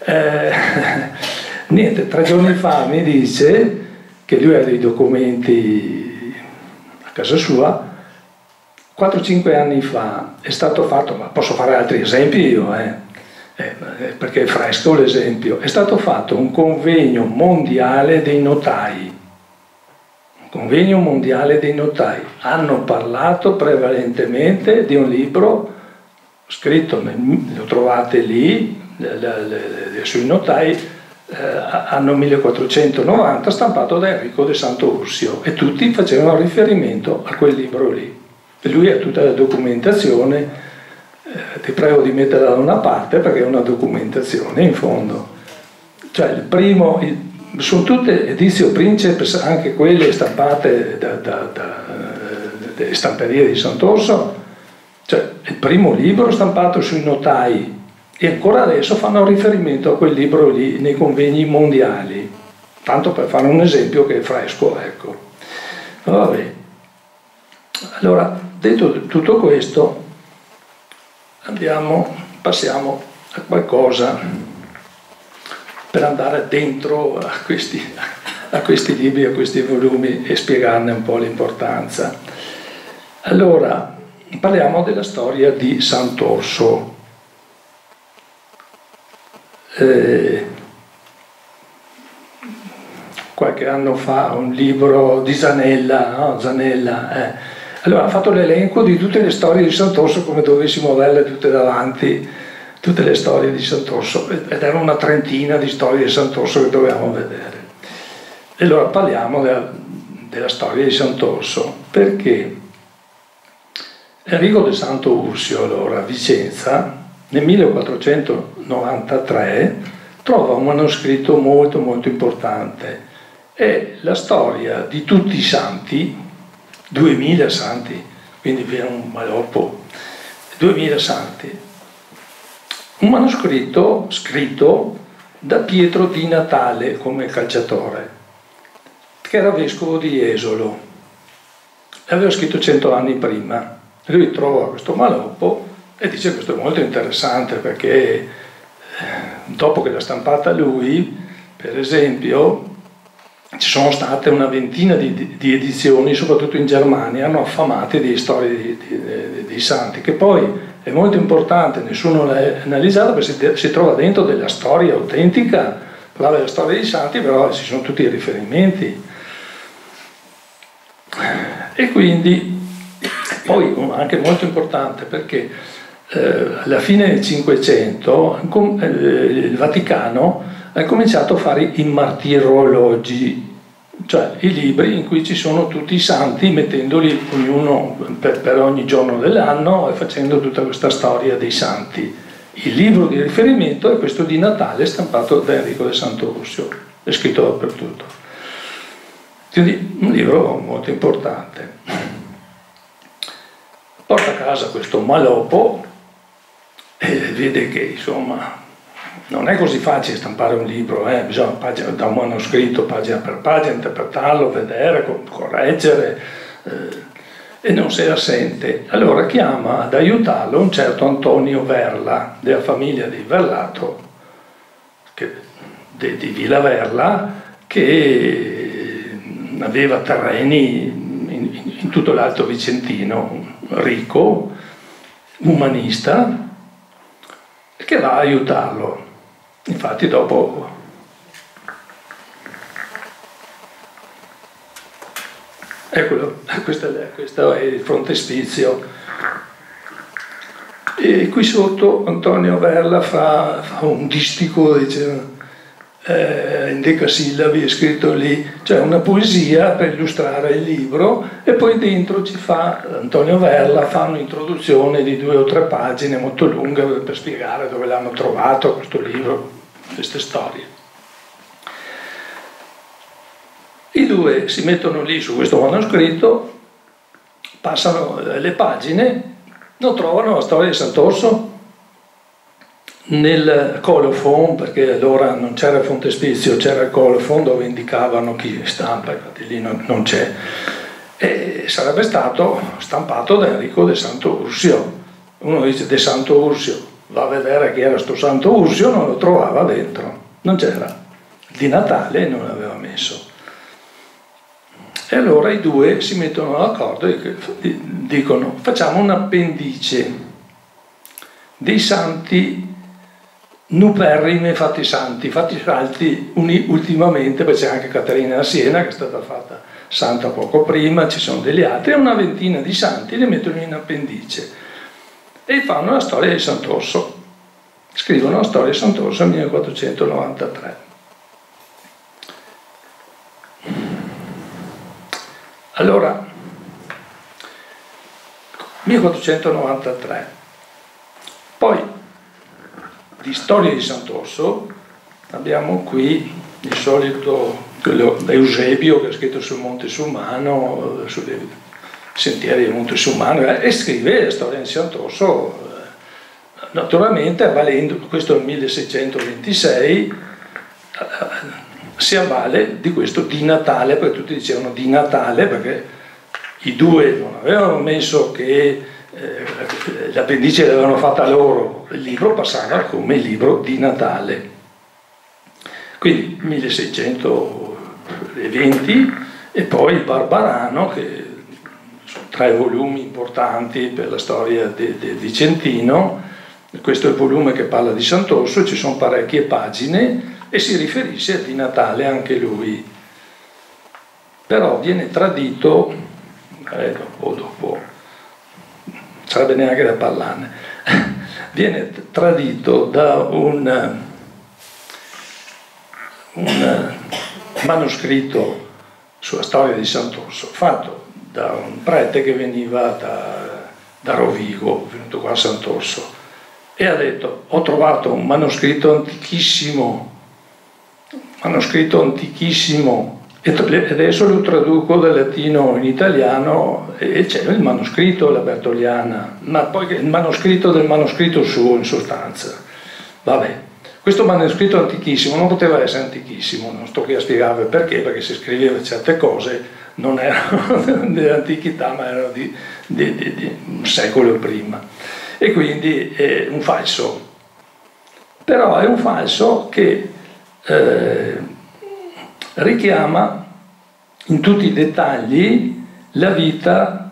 Eh, niente, tre giorni fa mi dice che lui ha dei documenti a casa sua, 4-5 anni fa è stato fatto, ma posso fare altri esempi io, eh? Eh, perché è fresco l'esempio, è stato fatto un convegno mondiale dei notai, un convegno mondiale dei notai, hanno parlato prevalentemente di un libro scritto, lo trovate lì, sui notai, eh, anno 1490, stampato da Enrico de Santo Ursio e tutti facevano riferimento a quel libro lì. E lui ha tutta la documentazione eh, ti prego di metterla da una parte perché è una documentazione in fondo. Cioè il primo, il, sono tutte edizio Princeps, anche quelle stampate da, da, da, da stamperie di Sant'Orso, cioè il primo libro stampato sui notai e ancora adesso fanno riferimento a quel libro lì nei convegni mondiali, tanto per fare un esempio che è fresco, ecco. Vabbè. Allora, detto tutto questo, andiamo, passiamo a qualcosa per andare dentro a questi, a questi libri, a questi volumi e spiegarne un po' l'importanza. Allora, parliamo della storia di Sant'Orso. Eh, qualche anno fa un libro di Zanella, no? Zanella eh, allora ha fatto l'elenco di tutte le storie di Sant'Orso come dovessimo averle tutte davanti, tutte le storie di Sant'Orso, ed erano una trentina di storie di Sant'Orso che dovevamo vedere. E allora parliamo della, della storia di Sant'Orso, perché Enrico de Santo Ursio, allora, a Vicenza, nel 1493 trova un manoscritto molto molto importante. È la storia di tutti i santi 2000 santi, quindi viene un maloppo, 2000 santi. Un manoscritto scritto da Pietro di Natale come calciatore, che era vescovo di Esolo. L'aveva scritto cento anni prima. Lui trova questo maloppo e dice questo è molto interessante perché eh, dopo che l'ha stampata lui, per esempio, ci sono state una ventina di, di, edizioni, soprattutto in Germania, hanno affamate di storie di, santi, che poi è molto importante, nessuno l'ha analizzato perché si, si, trova dentro della storia autentica, parlava della storia dei santi, però ci sono tutti i riferimenti. E quindi, poi anche molto importante perché alla fine del Cinquecento eh, il Vaticano ha cominciato a fare i martirologi, cioè i libri in cui ci sono tutti i santi, mettendoli ognuno per, per ogni giorno dell'anno e facendo tutta questa storia dei santi. Il libro di riferimento è questo di Natale stampato da Enrico de Santo Russio, è scritto dappertutto. Quindi un libro molto importante. Porta a casa questo malopo e vede che insomma non è così facile stampare un libro, eh? bisogna pagina, da un manoscritto pagina per pagina, interpretarlo, vedere, correggere eh, e non sei assente. Allora chiama ad aiutarlo un certo Antonio Verla, della famiglia di Verlato, che, di, di Villa Verla, che aveva terreni in, in tutto l'Alto Vicentino, ricco, umanista, che va a aiutarlo. Infatti dopo Eccolo, questo è, questo è il frontespizio. E qui sotto Antonio Verla fa, fa un distico, dice, eh, in decasillabi è scritto lì, cioè una poesia per illustrare il libro e poi dentro ci fa, Antonio Verla fa un'introduzione di due o tre pagine molto lunga per spiegare dove l'hanno trovato questo libro, queste storie. I due si mettono lì su questo manoscritto, passano le pagine, non trovano la storia di Sant'Orso nel colophon, perché allora non c'era il frontespizio, c'era il colophon dove indicavano chi stampa, infatti lì non, non c'è. e sarebbe stato stampato da Enrico de Santo Ursio. Uno dice De Santo Ursio, va a vedere chi era sto Santo Ursio, non lo trovava dentro, non c'era. Di Natale non l'aveva messo. E allora i due si mettono d'accordo e dicono facciamo un appendice dei santi nuperrimi fatti santi, fatti salti ultimamente, poi c'è anche Caterina Siena che è stata fatta santa poco prima, ci sono degli altri, una ventina di santi li mettono in appendice e fanno la storia di Sant'Orso, scrivono la storia di Sant'Orso nel 1493. Allora, 1493, poi di storia di Sant'Orso abbiamo qui il solito Eusebio che ha scritto sul Monte Sumano, sui sentieri del Monte Sumano e scrive la storia di Sant'Orso naturalmente avvalendo, questo è il 1626 si avvale di questo di Natale, perché tutti dicevano di Natale, perché i due non avevano messo che eh, l'appendice l'avevano fatta loro, il libro passava come libro di Natale. Quindi 1620 e poi il Barbarano, che sono tre volumi importanti per la storia de Vicentino, questo è il volume che parla di Sant'Orso, ci sono parecchie pagine e si riferisce a di Natale anche lui. Però viene tradito, eh, dopo, dopo, sarebbe neanche da parlarne, viene tradito da un, un manoscritto sulla storia di Sant'Orso, fatto da un prete che veniva da, da Rovigo, venuto qua a Sant'Orso, e ha detto ho trovato un manoscritto antichissimo manoscritto antichissimo adesso lo traduco dal latino in italiano e c'è il manoscritto, la Bertoliana, ma poi il manoscritto del manoscritto suo in sostanza. Vabbè, questo manoscritto antichissimo non poteva essere antichissimo, non sto qui a spiegare perché, perché se scriveva certe cose non erano dell'antichità ma erano di, di, di, di un secolo prima e quindi è un falso. Però è un falso che eh, richiama in tutti i dettagli la vita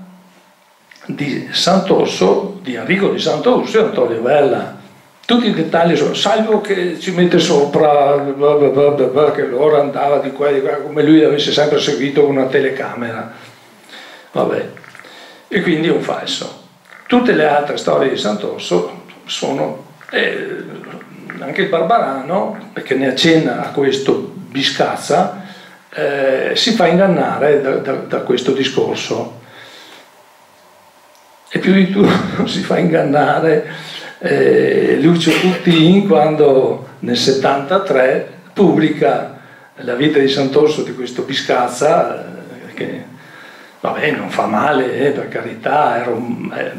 di Sant'Orso, di Enrico di Sant'Orso e Antonio Vella. Tutti i dettagli sono, salvo che ci mette sopra che loro andava di qua e di qua, come lui avesse sempre seguito una telecamera. Vabbè, e quindi è un falso. Tutte le altre storie di Sant'Orso sono eh, anche il Barbarano, perché ne accenna a questo Biscazza, eh, si fa ingannare da, da, da, questo discorso. E più di tutto si fa ingannare eh, Lucio Putin quando nel 73 pubblica la vita di Sant'Orso di questo Biscazza, eh, che vabbè non fa male, eh, per carità, è, rom- è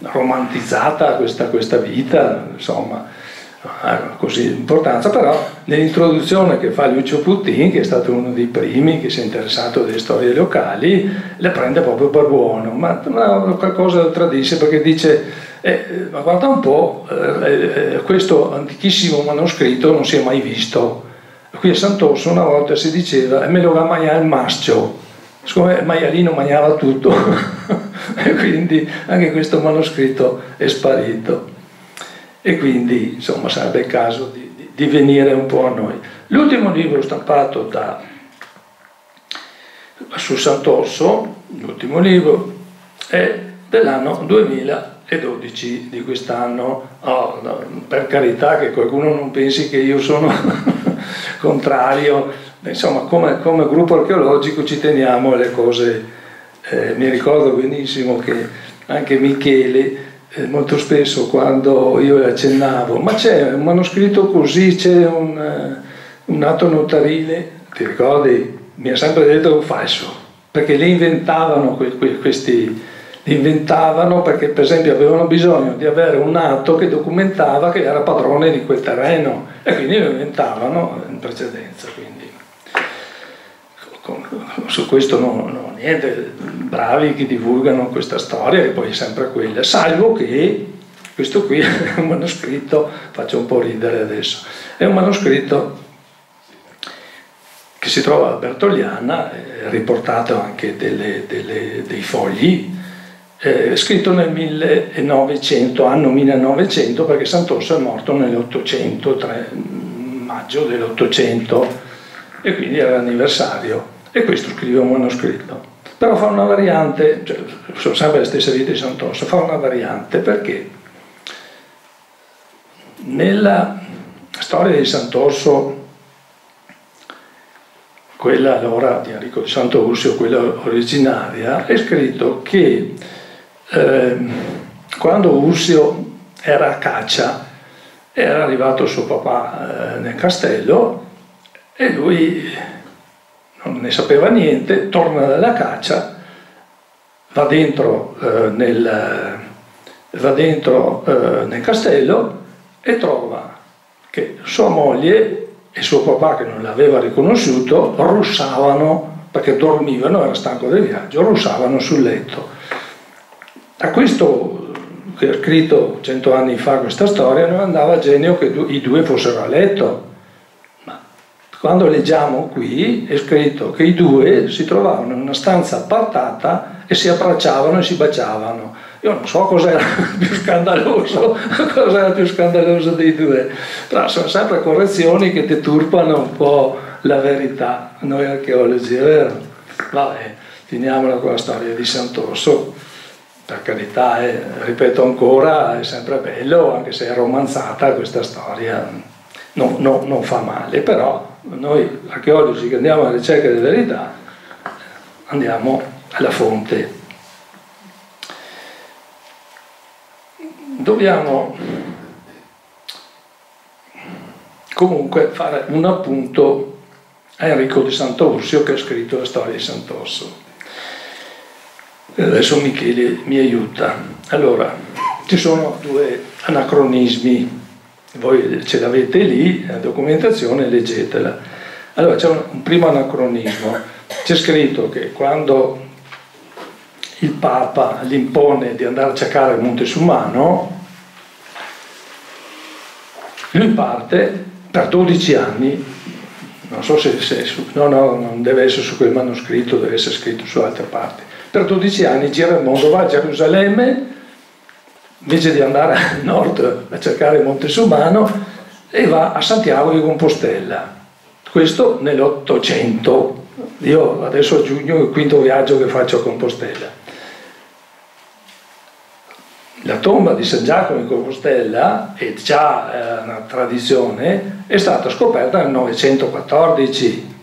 romantizzata questa, questa vita, insomma così importanza, però nell'introduzione che fa Lucio Putin, che è stato uno dei primi che si è interessato delle storie locali, le prende proprio per buono, ma, ma qualcosa tradisce perché dice, eh, ma guarda un po', eh, eh, questo antichissimo manoscritto non si è mai visto. Qui a Sant'Orso una volta si diceva, e me lo va mangiare il maschio, siccome il maialino mangiava tutto, e quindi anche questo manoscritto è sparito e quindi insomma sarebbe il caso di, di, di venire un po' a noi. L'ultimo libro stampato da, su Sant'Orso, l'ultimo libro, è dell'anno 2012 di quest'anno. Oh, no, per carità che qualcuno non pensi che io sono contrario, insomma come, come, gruppo archeologico ci teniamo alle cose, eh, mi ricordo benissimo che anche Michele molto spesso quando io le accennavo, ma c'è un manoscritto così, c'è un, eh, un atto notarile, ti ricordi? Mi ha sempre detto che è un falso, perché le inventavano questi, li inventavano perché per esempio avevano bisogno di avere un atto che documentava che era padrone di quel terreno e quindi lo inventavano in precedenza. Quindi. Su questo no, no, niente, bravi che divulgano questa storia e poi è sempre quella, salvo che questo qui è un manoscritto, faccio un po' ridere adesso, è un manoscritto che si trova a Bertoliana, è riportato anche delle, delle, dei fogli, eh, scritto nel 1900, anno 1900, perché Sant'Orso è morto nell'800, maggio dell'800, e quindi era l'anniversario, e questo scrive un manoscritto. Però fa una variante, cioè, sono sempre le stesse vite di Sant'Orso, fa una variante perché nella storia di Sant'Orso quella allora di Enrico di Sant'Ursio, quella originaria, è scritto che eh, quando Ursio era a caccia, era arrivato suo papà eh, nel castello e lui non ne sapeva niente, torna dalla caccia, va dentro, eh, nel, va dentro eh, nel castello e trova che sua moglie e suo papà che non l'aveva riconosciuto russavano perché dormivano, era stanco del viaggio, russavano sul letto. A questo che ha scritto cento anni fa questa storia non andava genio che i due fossero a letto. Quando leggiamo qui è scritto che i due si trovavano in una stanza appartata e si abbracciavano e si baciavano. Io non so cos'era più scandaloso, cos'era più scandaloso dei due, però sono sempre correzioni che deturpano un po' la verità, noi archeologi, è vero? Vabbè, finiamola con la storia di Sant'Orso, per carità, eh, ripeto ancora, è sempre bello, anche se è romanzata questa storia, no, no, non fa male, però noi archeologi che andiamo alla ricerca della verità andiamo alla fonte. dobbiamo comunque fare un appunto a Enrico di Sant'Orsio che ha scritto la storia di Sant'Orso. Adesso Michele mi aiuta. Allora, ci sono due anacronismi, voi ce l'avete lì, la documentazione, leggetela. Allora, c'è un, primo anacronismo, c'è scritto che quando il Papa gli impone di andare a cercare il Monte Sumano, lui parte per 12 anni, non so se, se no, no, non deve essere su quel manoscritto, deve essere scritto su altre parti. Per 12 anni gira il mondo, va a Gerusalemme, invece di andare a nord a cercare il Monte Sumano, e va a Santiago di Compostela. Questo nell'Ottocento. Io adesso a giugno il quinto viaggio che faccio a Compostela. La tomba di San Giacomo in Compostela, è già eh, una tradizione, è stata scoperta nel 914.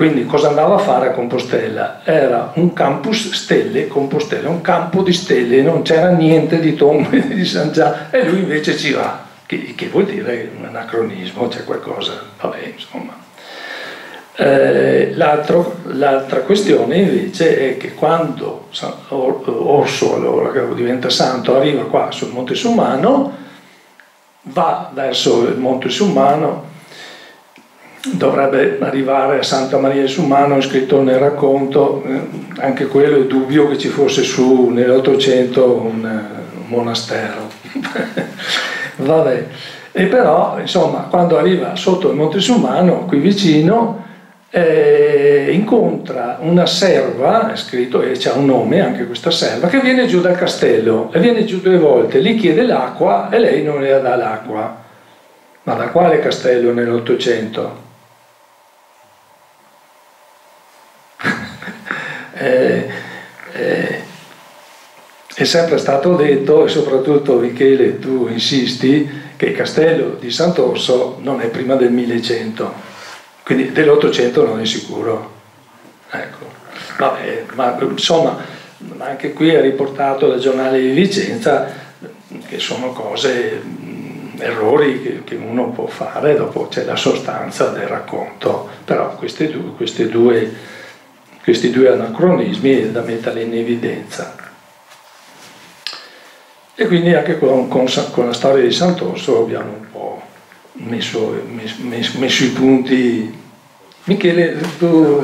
Quindi cosa andava a fare a Compostela? Era un campus stelle, Compostela, un campo di stelle, non c'era niente di tombe di San Giacomo e lui invece ci va, che, che vuol dire un anacronismo, c'è qualcosa, vabbè insomma. Eh, l'altra questione invece è che quando Orso, allora che diventa santo, arriva qua sul Monte Sumano, va verso il Monte Sumano, dovrebbe arrivare a Santa Maria Sumano, è scritto nel racconto, eh, anche quello è dubbio che ci fosse su nell'Ottocento un, un monastero. Vabbè. E però, insomma, quando arriva sotto il Monte Sumano, qui vicino, eh, incontra una serva, è scritto e c'ha un nome anche questa serva, che viene giù dal castello e viene giù due volte, gli chiede l'acqua e lei non le dà l'acqua. Ma da quale castello nell'Ottocento? È sempre stato detto, e soprattutto Michele tu insisti, che il castello di Sant'Orso non è prima del 1100 quindi dell'Ottocento non è sicuro. Ecco. Vabbè, ma insomma, anche qui è riportato dal giornale di Vicenza che sono cose, errori che, che uno può fare, dopo c'è la sostanza del racconto, però questi due, questi due, questi due anacronismi è da mettere in evidenza. E quindi anche con, con, con la storia di Sant'Orso abbiamo un po' messo, messo, messo i punti Michele, tu,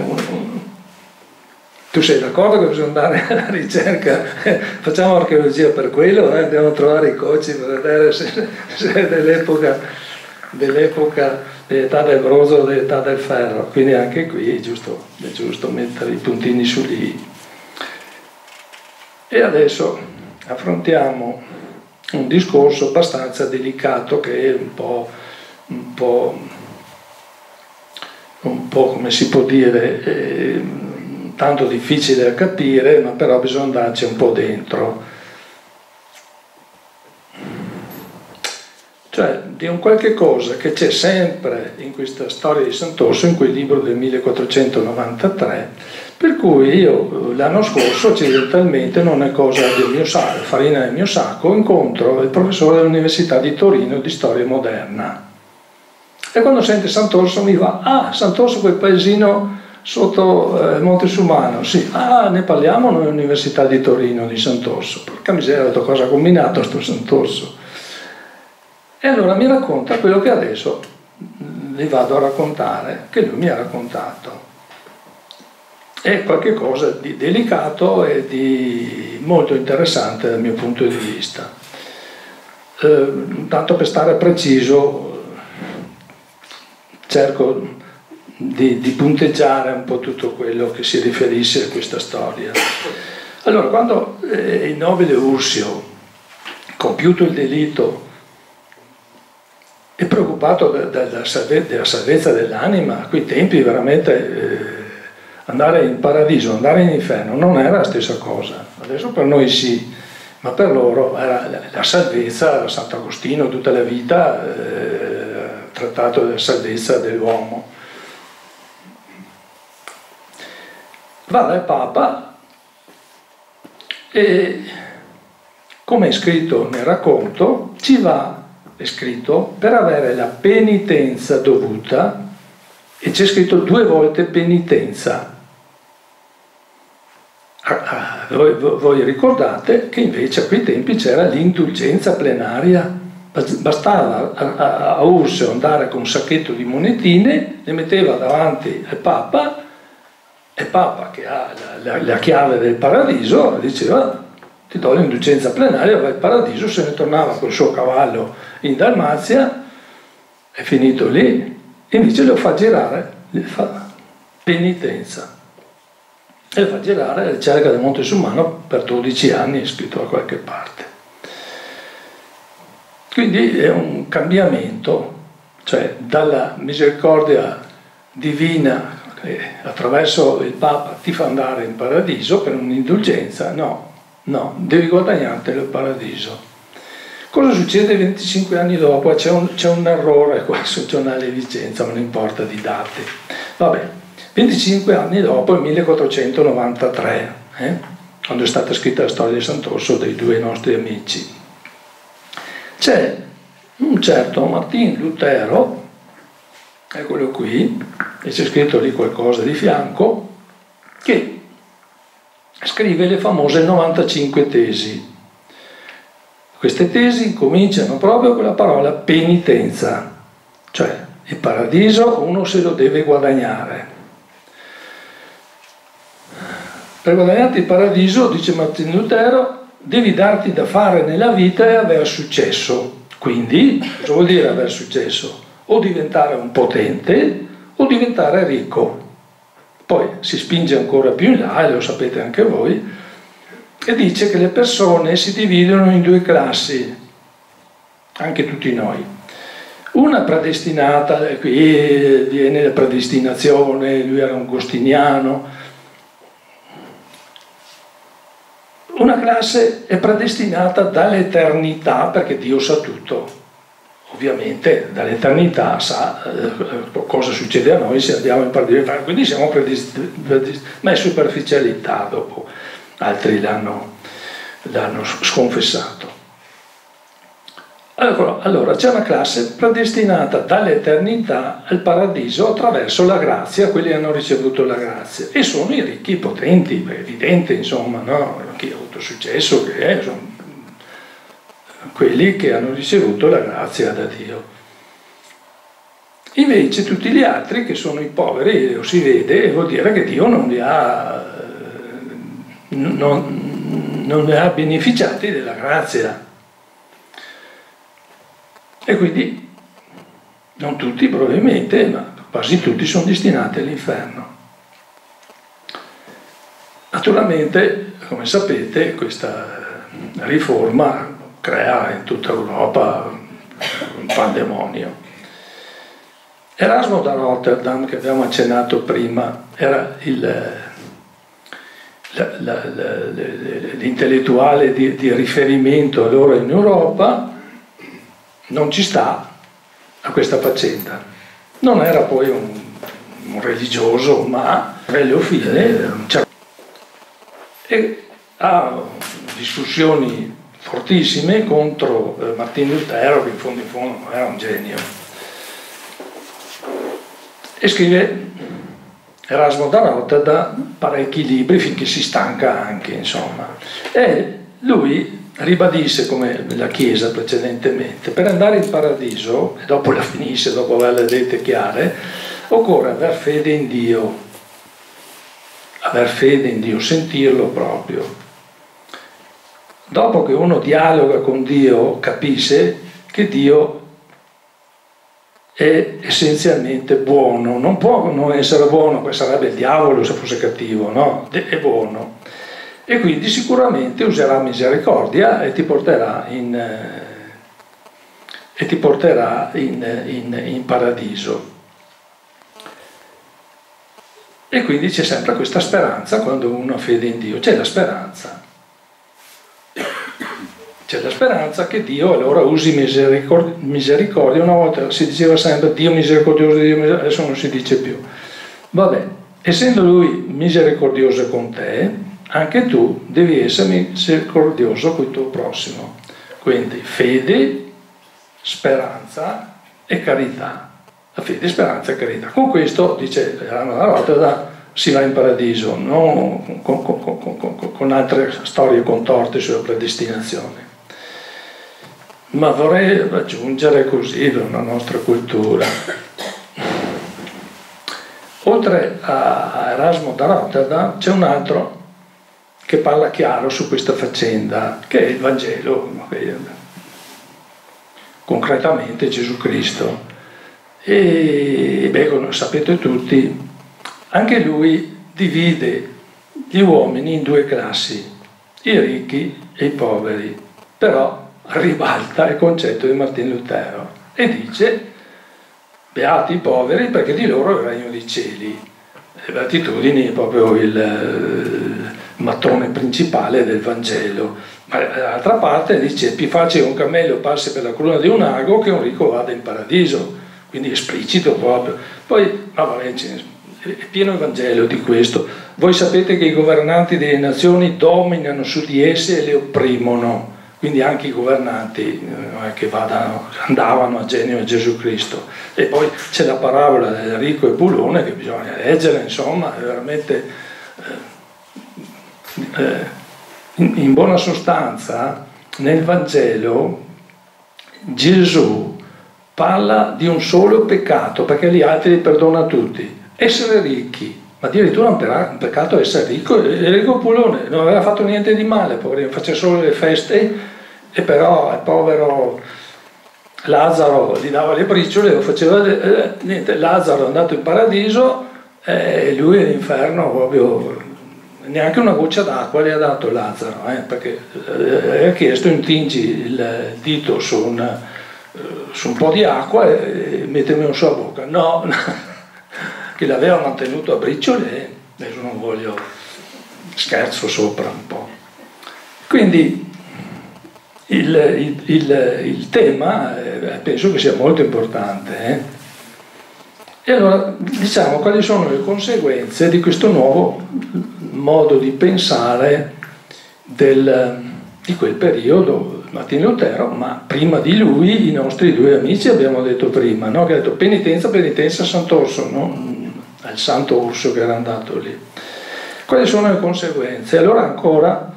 Tu sei d'accordo che bisogna andare alla ricerca? Facciamo archeologia per quello, eh? andiamo a trovare i coci per vedere se, se è dell'epoca, dell'epoca dell'età del bronzo o dell'età del ferro. Quindi anche qui è giusto, è giusto mettere i puntini su lì. E adesso affrontiamo un discorso abbastanza delicato che è un po', un po', un po' come si può dire, eh, tanto difficile da capire, ma però bisogna andarci un po' dentro. Cioè di un qualche cosa che c'è sempre in questa storia di Sant'Orso, in quel libro del 1493, per cui io l'anno scorso accidentalmente, non è cosa del mio sacco, farina del mio sacco, incontro il professore dell'Università di Torino di storia moderna. E quando sente Sant'Orso mi va, ah, Sant'Orso quel paesino sotto eh, Monte Sumano, sì, ah, ne parliamo noi all'Università di Torino di Sant'Orso, porca miseria, cosa ha combinato sto Sant'Orso? E allora mi racconta quello che adesso vi vado a raccontare, che lui mi ha raccontato. È qualcosa di delicato e di molto interessante dal mio punto di vista. Eh, tanto per stare preciso, cerco di, di, punteggiare un po' tutto quello che si riferisce a questa storia. Allora, quando eh, il nobile Ursio, compiuto il delitto, è preoccupato della salvezza dell'anima, a quei tempi veramente eh, andare in paradiso, andare in inferno non era la stessa cosa, adesso per noi sì, ma per loro era la salvezza, Sant'Agostino tutta la vita eh, trattato della salvezza dell'uomo. Va dal Papa e come è scritto nel racconto ci va è scritto, per avere la penitenza dovuta, e c'è scritto due volte penitenza. Ah, ah, voi, voi, ricordate che invece a quei tempi c'era l'indulgenza plenaria, bastava a, Ursio andare con un sacchetto di monetine, le metteva davanti al Papa e il Papa che ha la, la, la chiave del paradiso diceva ti do l'indulgenza plenaria, va al paradiso, se ne tornava col suo cavallo in Dalmazia, è finito lì, invece lo fa girare, gli fa penitenza. E fa girare alla ricerca del Monte Sumano per 12 anni, è scritto da qualche parte. Quindi è un cambiamento, cioè dalla misericordia divina che attraverso il Papa ti fa andare in paradiso per un'indulgenza, no, No, devi guadagnartelo il paradiso. Cosa succede 25 anni dopo? C'è un, c'è un errore qua sul giornale Vicenza, non importa di date. Vabbè, 25 anni dopo, il 1493, eh, quando è stata scritta la storia di Sant'Orso dei due nostri amici, c'è un certo Martin Lutero, eccolo qui, e c'è scritto lì qualcosa di fianco, che scrive le famose 95 tesi. Queste tesi cominciano proprio con la parola penitenza, cioè il paradiso uno se lo deve guadagnare. Per guadagnarti il paradiso, dice Martin Lutero, devi darti da fare nella vita e aver successo. Quindi, cosa vuol dire aver successo? O diventare un potente o diventare ricco. Poi si spinge ancora più in là, e lo sapete anche voi, e dice che le persone si dividono in due classi, anche tutti noi. Una predestinata, qui viene la predestinazione, lui era un agostiniano. Una classe è predestinata dall'eternità perché Dio sa tutto. Ovviamente dall'eternità sa eh, cosa succede a noi se andiamo in paradiso, quindi siamo predestinati, ma è superficialità dopo, altri l'hanno, l'hanno sconfessato. Allora, allora, c'è una classe predestinata dall'eternità al paradiso attraverso la grazia, quelli che hanno ricevuto la grazia, e sono i ricchi i potenti, è evidente insomma, no? chi ha avuto successo, che è, sono quelli che hanno ricevuto la grazia da Dio. Invece tutti gli altri che sono i poveri, lo si vede, vuol dire che Dio non li ha, non, non ne ha beneficiati della grazia. E quindi non tutti probabilmente, ma quasi tutti sono destinati all'inferno. Naturalmente, come sapete, questa riforma crea in tutta Europa un pandemonio. Erasmo da Rotterdam, che abbiamo accennato prima, era il, l'intellettuale di, di, riferimento allora in Europa, non ci sta a questa faccenda. Non era poi un, un religioso, ma relio fine, e ha discussioni fortissime contro eh, Martin Lutero, che in fondo in fondo era un genio. E scrive Erasmo da Rotterdam parecchi libri finché si stanca anche, insomma. E lui ribadisse, come la Chiesa precedentemente, per andare in paradiso, e dopo la finisse, dopo averle dette chiare, occorre aver fede in Dio, aver fede in Dio, sentirlo proprio. Dopo che uno dialoga con Dio, capisce che Dio è essenzialmente buono, non può non essere buono, poi sarebbe il diavolo se fosse cattivo, no? È buono. E quindi sicuramente userà misericordia e ti porterà in, eh, ti porterà in, in, in paradiso. E quindi c'è sempre questa speranza quando uno ha fede in Dio, c'è la speranza. C'è la speranza che Dio allora usi misericordia. Una volta si diceva sempre Dio misericordioso, Dio misericordioso, adesso non si dice più. Vabbè, essendo Lui misericordioso con te, anche tu devi essere misericordioso con il tuo prossimo. Quindi fede, speranza e carità. La fede, speranza e carità. Con questo, dice Anna Rotterdam, si va in paradiso, non con, con, con, con altre storie contorte sulla predestinazione ma vorrei raggiungere così la nostra cultura. Oltre a Erasmo da Rotterdam c'è un altro che parla chiaro su questa faccenda, che è il Vangelo, concretamente Gesù Cristo. E beh, come sapete tutti, anche lui divide gli uomini in due classi, i ricchi e i poveri, però ribalta il concetto di Martin Lutero e dice beati i poveri perché di loro è il regno dei cieli. Le beatitudini è proprio il mattone principale del Vangelo. Ma dall'altra parte dice più facile un cammello passi per la corona di un ago che un ricco vada in paradiso. Quindi esplicito proprio. Poi, ma vabbè, è pieno il Vangelo di questo. Voi sapete che i governanti delle nazioni dominano su di esse e le opprimono quindi anche i governanti eh, che vadano, andavano a genio a Gesù Cristo. E poi c'è la parabola del ricco e bulone che bisogna leggere, insomma, è veramente... Eh, eh, in, in buona sostanza, nel Vangelo Gesù parla di un solo peccato, perché gli altri li perdona tutti. Essere ricchi, ma addirittura un peccato essere ricco, il ricco Pulone non aveva fatto niente di male, poverino, faceva solo le feste e però il povero Lazzaro gli dava le briciole, lo faceva eh, niente, Lazzaro è andato in paradiso e lui all'inferno proprio neanche una goccia d'acqua le ha dato Lazzaro, eh, perché eh, ha chiesto intingi il dito su un, eh, su un po' di acqua e, e mettermi sulla bocca. No, che l'aveva mantenuto a briciole, adesso non voglio scherzo sopra un po'. Quindi il, il, il, il tema eh, penso che sia molto importante. Eh? E allora diciamo quali sono le conseguenze di questo nuovo modo di pensare del, di quel periodo, Martino Lutero, ma prima di lui i nostri due amici abbiamo detto prima, no? che ha detto penitenza, penitenza, Sant'Orso, no? il Santo Orso che era andato lì. Quali sono le conseguenze? Allora ancora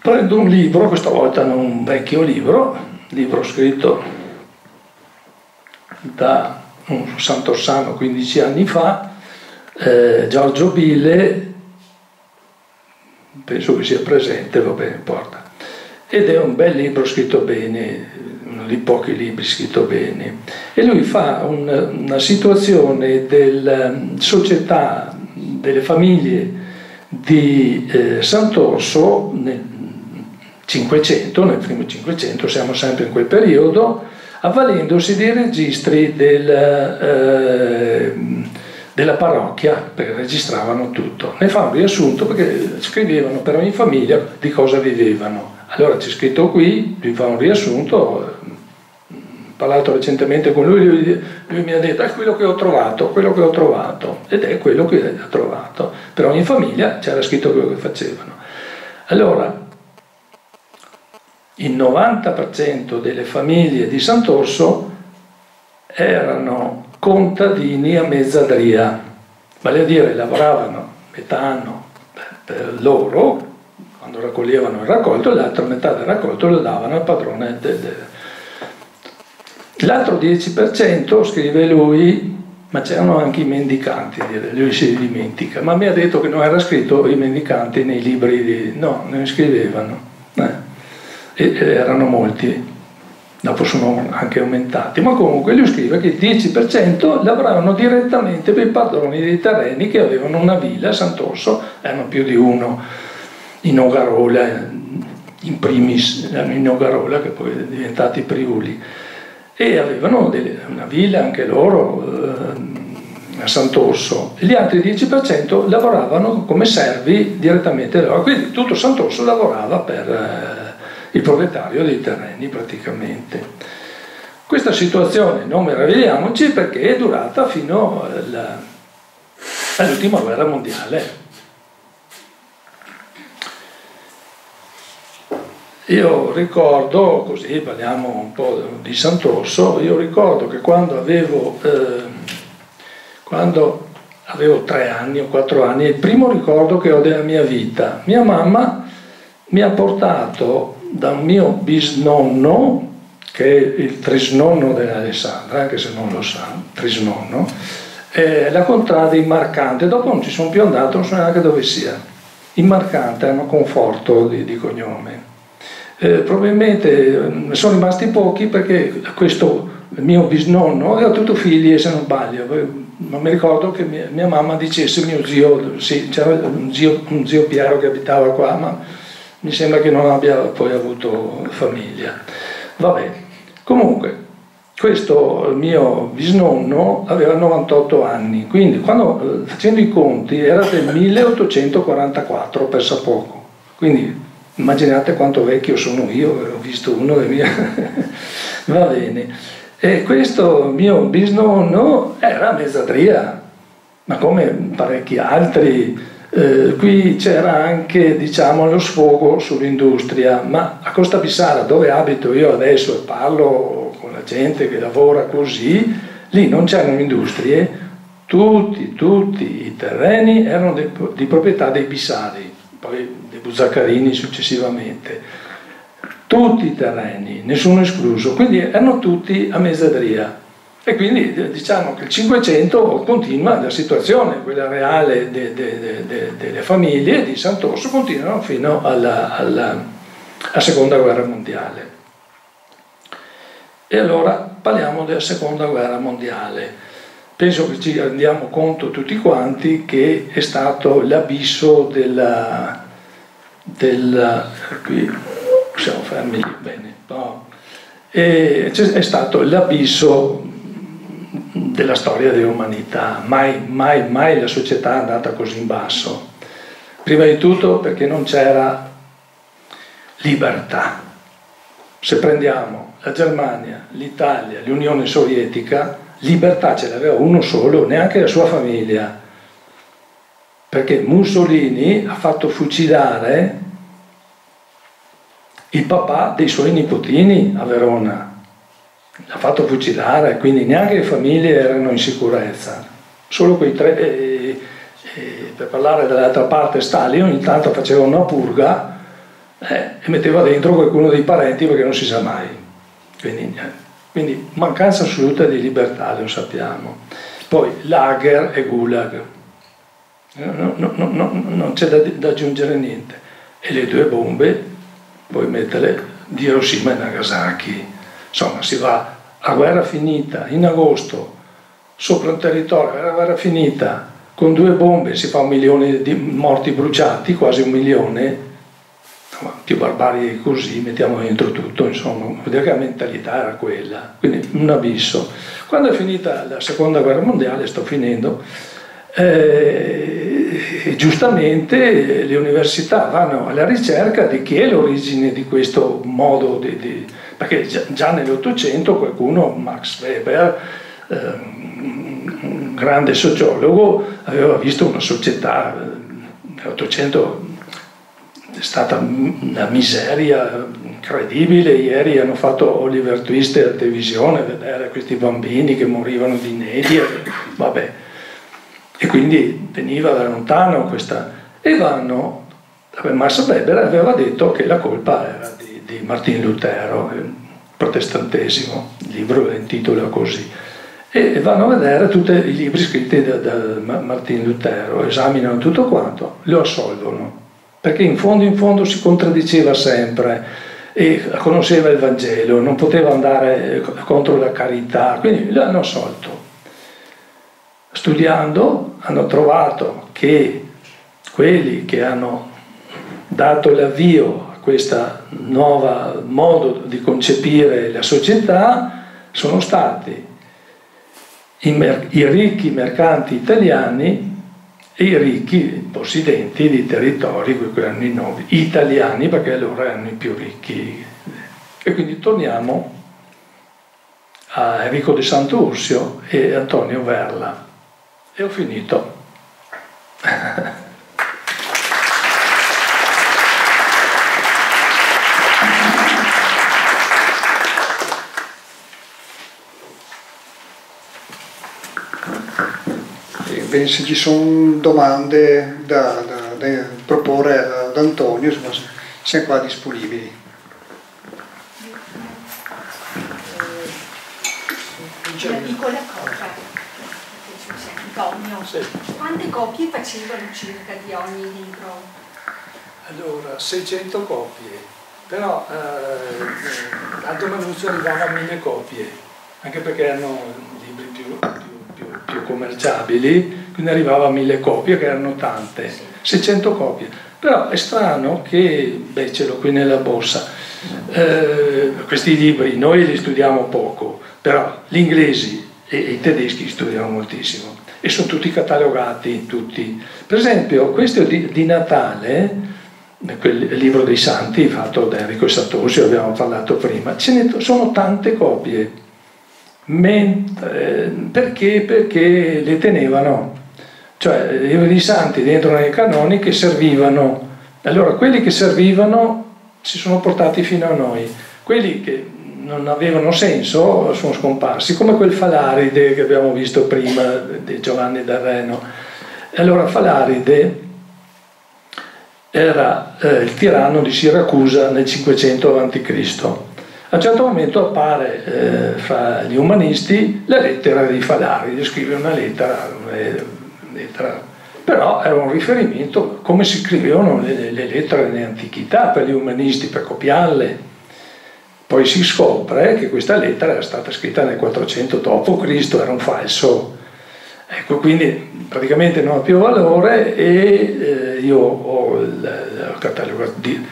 prendo un libro, questa volta non un vecchio libro, libro scritto da un Sant'Orsano 15 anni fa, eh, Giorgio Bille, penso che sia presente, va bene, importa. Ed è un bel libro scritto bene, uno dei pochi libri scritto bene. E lui fa un, una situazione della ehm, società, delle famiglie di eh, Sant'Orso nel 500, nel primo 500, siamo sempre in quel periodo, avvalendosi dei registri del, eh, della parrocchia, perché registravano tutto. Ne fa un riassunto perché scrivevano per ogni famiglia di cosa vivevano. Allora c'è scritto qui, lui fa un riassunto, ho parlato recentemente con lui, lui, lui mi ha detto è quello che ho trovato, quello che ho trovato, ed è quello che ha trovato. Per ogni famiglia c'era scritto quello che facevano. Allora, il 90% delle famiglie di Sant'Orso erano contadini a mezzadria, vale a dire lavoravano metà anno per loro, quando raccoglievano il raccolto, l'altra metà del raccolto lo davano al padrone. De, de. L'altro 10%, scrive lui, ma c'erano anche i mendicanti, lui si dimentica, ma mi ha detto che non era scritto i mendicanti nei libri, di... no, ne scrivevano, eh. e erano molti dopo sono anche aumentati, ma comunque lui scrive che il 10% lavoravano direttamente per i padroni dei terreni che avevano una villa a Sant'Orso, erano più di uno in Ogarola, in primis erano in Ogarola che poi sono diventati Priuli, e avevano delle, una villa anche loro eh, a Sant'Orso. Gli altri 10% lavoravano come servi direttamente loro, quindi tutto Sant'Orso lavorava per... Eh, il proprietario dei terreni praticamente. Questa situazione non meravigliamoci perché è durata fino all'ultima guerra mondiale. Io ricordo, così parliamo un po' di Sant'Orso, io ricordo che quando avevo, eh, quando avevo tre anni o quattro anni, il primo ricordo che ho della mia vita, mia mamma mi ha portato da un mio bisnonno, che è il trisnonno dell'Alessandra, anche se non lo sa, trisnonno, eh, la contrada in Marcante, dopo non ci sono più andato, non so neanche dove sia. In Marcante hanno conforto di, di cognome. Eh, probabilmente ne sono rimasti pochi perché questo mio bisnonno aveva tutto figli, se non sbaglio, non mi ricordo che mia, mia mamma dicesse mio zio, sì, c'era un zio, un zio Piero che abitava qua, ma mi sembra che non abbia poi avuto famiglia. Vabbè, comunque, questo mio bisnonno aveva 98 anni, quindi quando, facendo i conti era del 1844, pensa poco. Quindi immaginate quanto vecchio sono io, ho visto uno dei miei... Va bene. E questo mio bisnonno era mezzadria, ma come parecchi altri eh, qui c'era anche diciamo, lo sfogo sull'industria, ma a Costa Bissara, dove abito io adesso e parlo con la gente che lavora così, lì non c'erano industrie, tutti, tutti i terreni erano di, di proprietà dei Bissari, poi dei Buzzaccarini successivamente. Tutti i terreni, nessuno escluso, quindi erano tutti a mezzadria. E quindi eh, diciamo che il Cinquecento continua, la situazione, quella reale de, de, de, delle famiglie di Sant'Orso, continuano fino alla, alla, alla Seconda Guerra Mondiale. E allora parliamo della Seconda Guerra Mondiale. Penso che ci rendiamo conto tutti quanti che è stato l'abisso della... della qui siamo fermi bene, no. è stato l'abisso della storia dell'umanità, mai, mai, mai la società è andata così in basso. Prima di tutto perché non c'era libertà. Se prendiamo la Germania, l'Italia, l'Unione Sovietica, libertà ce l'aveva uno solo, neanche la sua famiglia, perché Mussolini ha fatto fucilare il papà dei suoi nipotini a Verona l'ha fatto fucilare, quindi neanche le famiglie erano in sicurezza. Solo quei tre, eh, eh, per parlare dall'altra parte, Stalin ogni tanto faceva una purga eh, e metteva dentro qualcuno dei parenti perché non si sa mai. Quindi, quindi mancanza assoluta di libertà, lo sappiamo. Poi lager e gulag, no, no, no, non c'è da, da aggiungere niente. e le due bombe, puoi metterle di Hiroshima e Nagasaki. Insomma, si va a guerra finita in agosto, sopra un territorio, a guerra finita, con due bombe si fa un milione di morti bruciati, quasi un milione, più barbarie di così, mettiamo dentro tutto, insomma, vuol che la mentalità era quella, quindi un abisso. Quando è finita la seconda guerra mondiale, sto finendo, eh, giustamente le università vanno alla ricerca di chi è l'origine di questo modo di, di perché già, nell'Ottocento qualcuno, Max Weber, eh, un grande sociologo, aveva visto una società, nell'Ottocento è stata una miseria incredibile, ieri hanno fatto Oliver Twist alla televisione, vedere questi bambini che morivano di inedia, vabbè. E quindi veniva da lontano questa... E vanno, Max Weber aveva detto che la colpa era di, Martin Lutero, il protestantesimo, il libro intitola così e vanno a vedere tutti i libri scritti da, da Martin Lutero, esaminano tutto quanto, lo assolvono perché in fondo in fondo si contraddiceva sempre e conosceva il Vangelo, non poteva andare contro la carità, quindi l'hanno assolto. Studiando hanno trovato che quelli che hanno dato l'avvio questo nuovo modo di concepire la società sono stati i, mer- i ricchi mercanti italiani e i ricchi possidenti di territori, quelli erano i nomi, italiani perché loro erano i più ricchi. E quindi torniamo a Enrico di Sant'Ursio e Antonio Verla. E ho finito. Bene, se ci sono domande da, da, da proporre ad Antonio, insomma, siamo qua disponibili. Una piccola cosa, Antonio, sì. quante copie facevano circa di ogni libro? Allora, 600 copie, però eh, Alto Manuzio arrivava a 1000 copie, anche perché erano libri più, più, più, più commerciabili quindi arrivava a mille copie che erano tante, 600 copie. Però è strano che, beh ce l'ho qui nella borsa, eh, questi libri noi li studiamo poco, però gli inglesi e, e i tedeschi studiano moltissimo e sono tutti catalogati, tutti. Per esempio questo di, di Natale, quel libro dei santi fatto da Enrico Satoshi, abbiamo parlato prima, ce ne sono tante copie. Mentre, perché? Perché le tenevano cioè i santi dentro nei canoni che servivano. Allora quelli che servivano si sono portati fino a noi, quelli che non avevano senso sono scomparsi, come quel Falaride che abbiamo visto prima di Giovanni del Reno. Allora Falaride era eh, il tiranno di Siracusa nel 500 a.C. A un certo momento appare eh, fra gli umanisti la lettera di Falaride, scrive una lettera, eh, lettera, però era un riferimento come si scrivevano le, le lettere nell'antichità per gli umanisti, per copiarle. Poi si scopre che questa lettera era stata scritta nel 400 d.C., era un falso. Ecco, quindi praticamente non ha più valore e eh, io ho il, il catalogo di,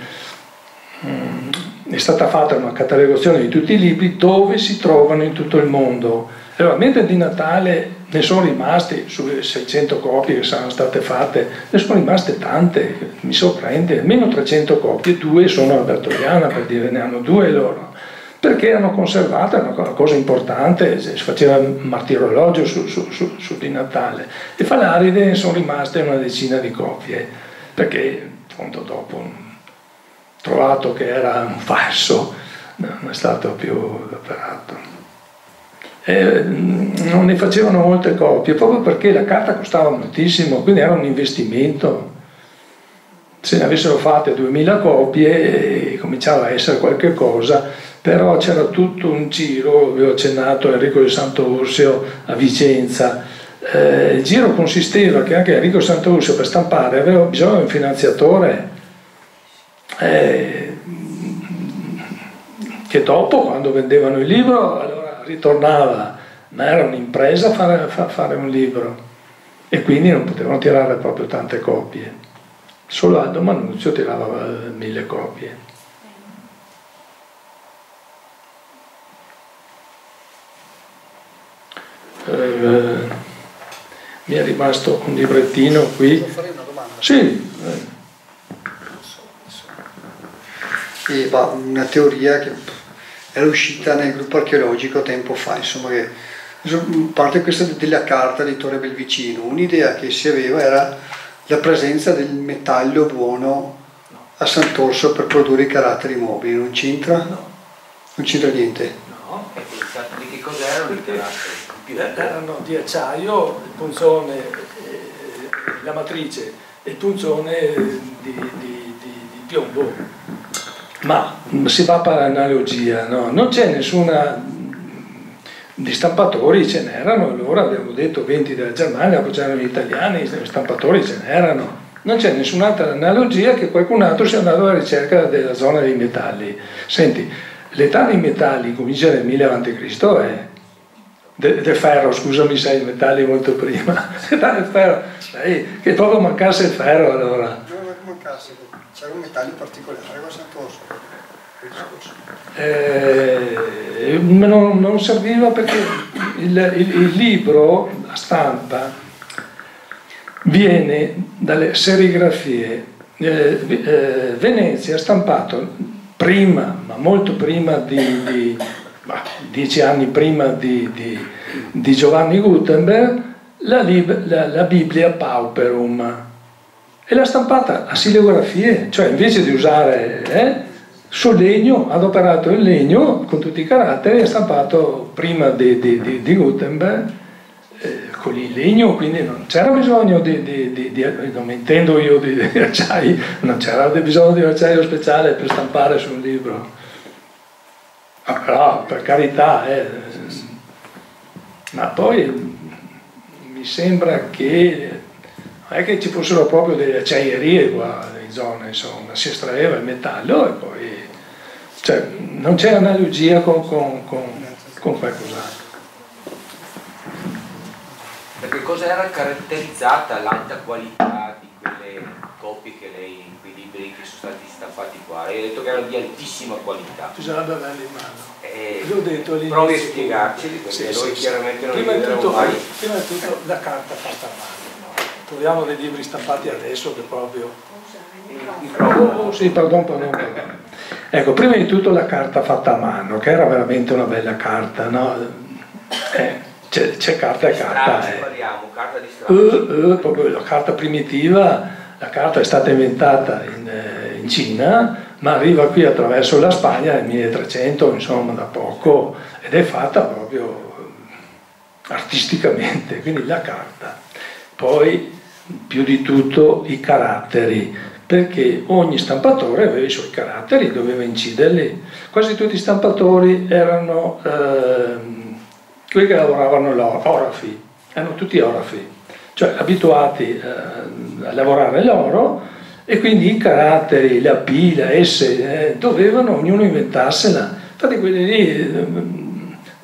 mm, è stata fatta una catalogazione di tutti i libri dove si trovano in tutto il mondo. Allora, mentre di Natale ne sono rimasti sulle 600 copie che saranno state fatte, ne sono rimaste tante, mi sorprende, almeno 300 copie, due sono alla Bertoliana per dire, ne hanno due loro, perché hanno conservato, una cosa importante, si faceva un martirologio su, su, su, su di Natale, e Falaride ne sono rimaste una decina di copie, perché appunto dopo trovato che era un falso, non è stato più operato eh, non ne facevano molte copie, proprio perché la carta costava moltissimo, quindi era un investimento. Se ne avessero fatte 2000 copie cominciava a essere qualche cosa, però c'era tutto un giro, vi ho accennato Enrico di Sant'Ursio a Vicenza, eh, il giro consisteva che anche Enrico Sant'Ursio per stampare aveva bisogno di un finanziatore eh, che dopo quando vendevano il libro allora ritornava, ma era un'impresa fare, fare un libro e quindi non potevano tirare proprio tante copie. Solo Aldo Manuzio tirava eh, mille copie. Eh, mi è rimasto un librettino qui. Posso fare una domanda? Sì. E, bah, una teoria che era uscita nel gruppo archeologico tempo fa, insomma, che parte questa della carta di Torre Belvicino, un'idea che si aveva era la presenza del metallo buono a Sant'Orso per produrre i caratteri mobili, non c'entra? No. Non c'entra niente? No, e di che cos'erano i caratteri? Erano di acciaio, il punzone, eh, la matrice e il punzone di, di, di, di piombo. Ma si va per analogia, no? non c'è nessuna di stampatori ce n'erano, allora abbiamo detto 20 della Germania, poi c'erano gli italiani, stampatori ce n'erano. Non c'è nessun'altra analogia che qualcun altro sia andato alla ricerca della zona dei metalli. Senti, l'età dei metalli comincia nel 1000 a.C., è del de ferro, scusami se i metalli molto prima, l'età del ferro, Dai, che proprio mancasse il ferro allora. Non mancasse, c'erano metalli particolari, cosa. Eh, non, non, serviva perché il, il, il, libro, la stampa, viene dalle serigrafie. Eh, eh, Venezia ha stampato prima, ma molto prima di, di bah, dieci anni prima di, di, di Giovanni Gutenberg, la, la, la Bibbia Pauperum e l'ha stampata a silografie, cioè invece di usare eh, sul legno, adoperato in legno con tutti i caratteri, è stampato prima di, di, di, di Gutenberg eh, con il legno, quindi non c'era bisogno di, non intendo io di, acciai, non c'era bisogno di un acciaio speciale per stampare su un libro. Ma però, per carità, eh, ma poi mi sembra che è che ci fossero proprio delle acciaierie qua in zona, insomma, si estraeva il metallo e poi cioè, non c'è analogia con, con, con, con qualcos'altro. Perché cosa era caratterizzata l'alta qualità di quelle copie che lei, quei libri che sono stati stampati qua? Hai detto che erano di altissima qualità. Bisogna averli in mano. Eh, L'ho detto all'inizio. Provi a spiegarceli, perché sì, noi sì, chiaramente sì. non prima li tutto, mai. Prima di tutto la carta fatta a mano. No? Troviamo dei libri stampati adesso che proprio... Oh, sì, pardon, pardon, pardon. Ecco, prima di tutto la carta fatta a mano, che era veramente una bella carta, no? Eh, c'è, c'è, carta e carta. Eh. Parliamo, carta di uh, uh, proprio la carta primitiva, la carta è stata inventata in, eh, in, Cina, ma arriva qui attraverso la Spagna nel 1300, insomma, da poco, ed è fatta proprio artisticamente, quindi la carta. Poi, più di tutto, i caratteri perché ogni stampatore aveva i suoi caratteri, doveva inciderli. Quasi tutti i stampatori erano eh, quelli che lavoravano l'orafi, erano tutti orafi, cioè abituati eh, a lavorare l'oro e quindi i caratteri, la P, la S, eh, dovevano ognuno inventarsela. Infatti quelli lì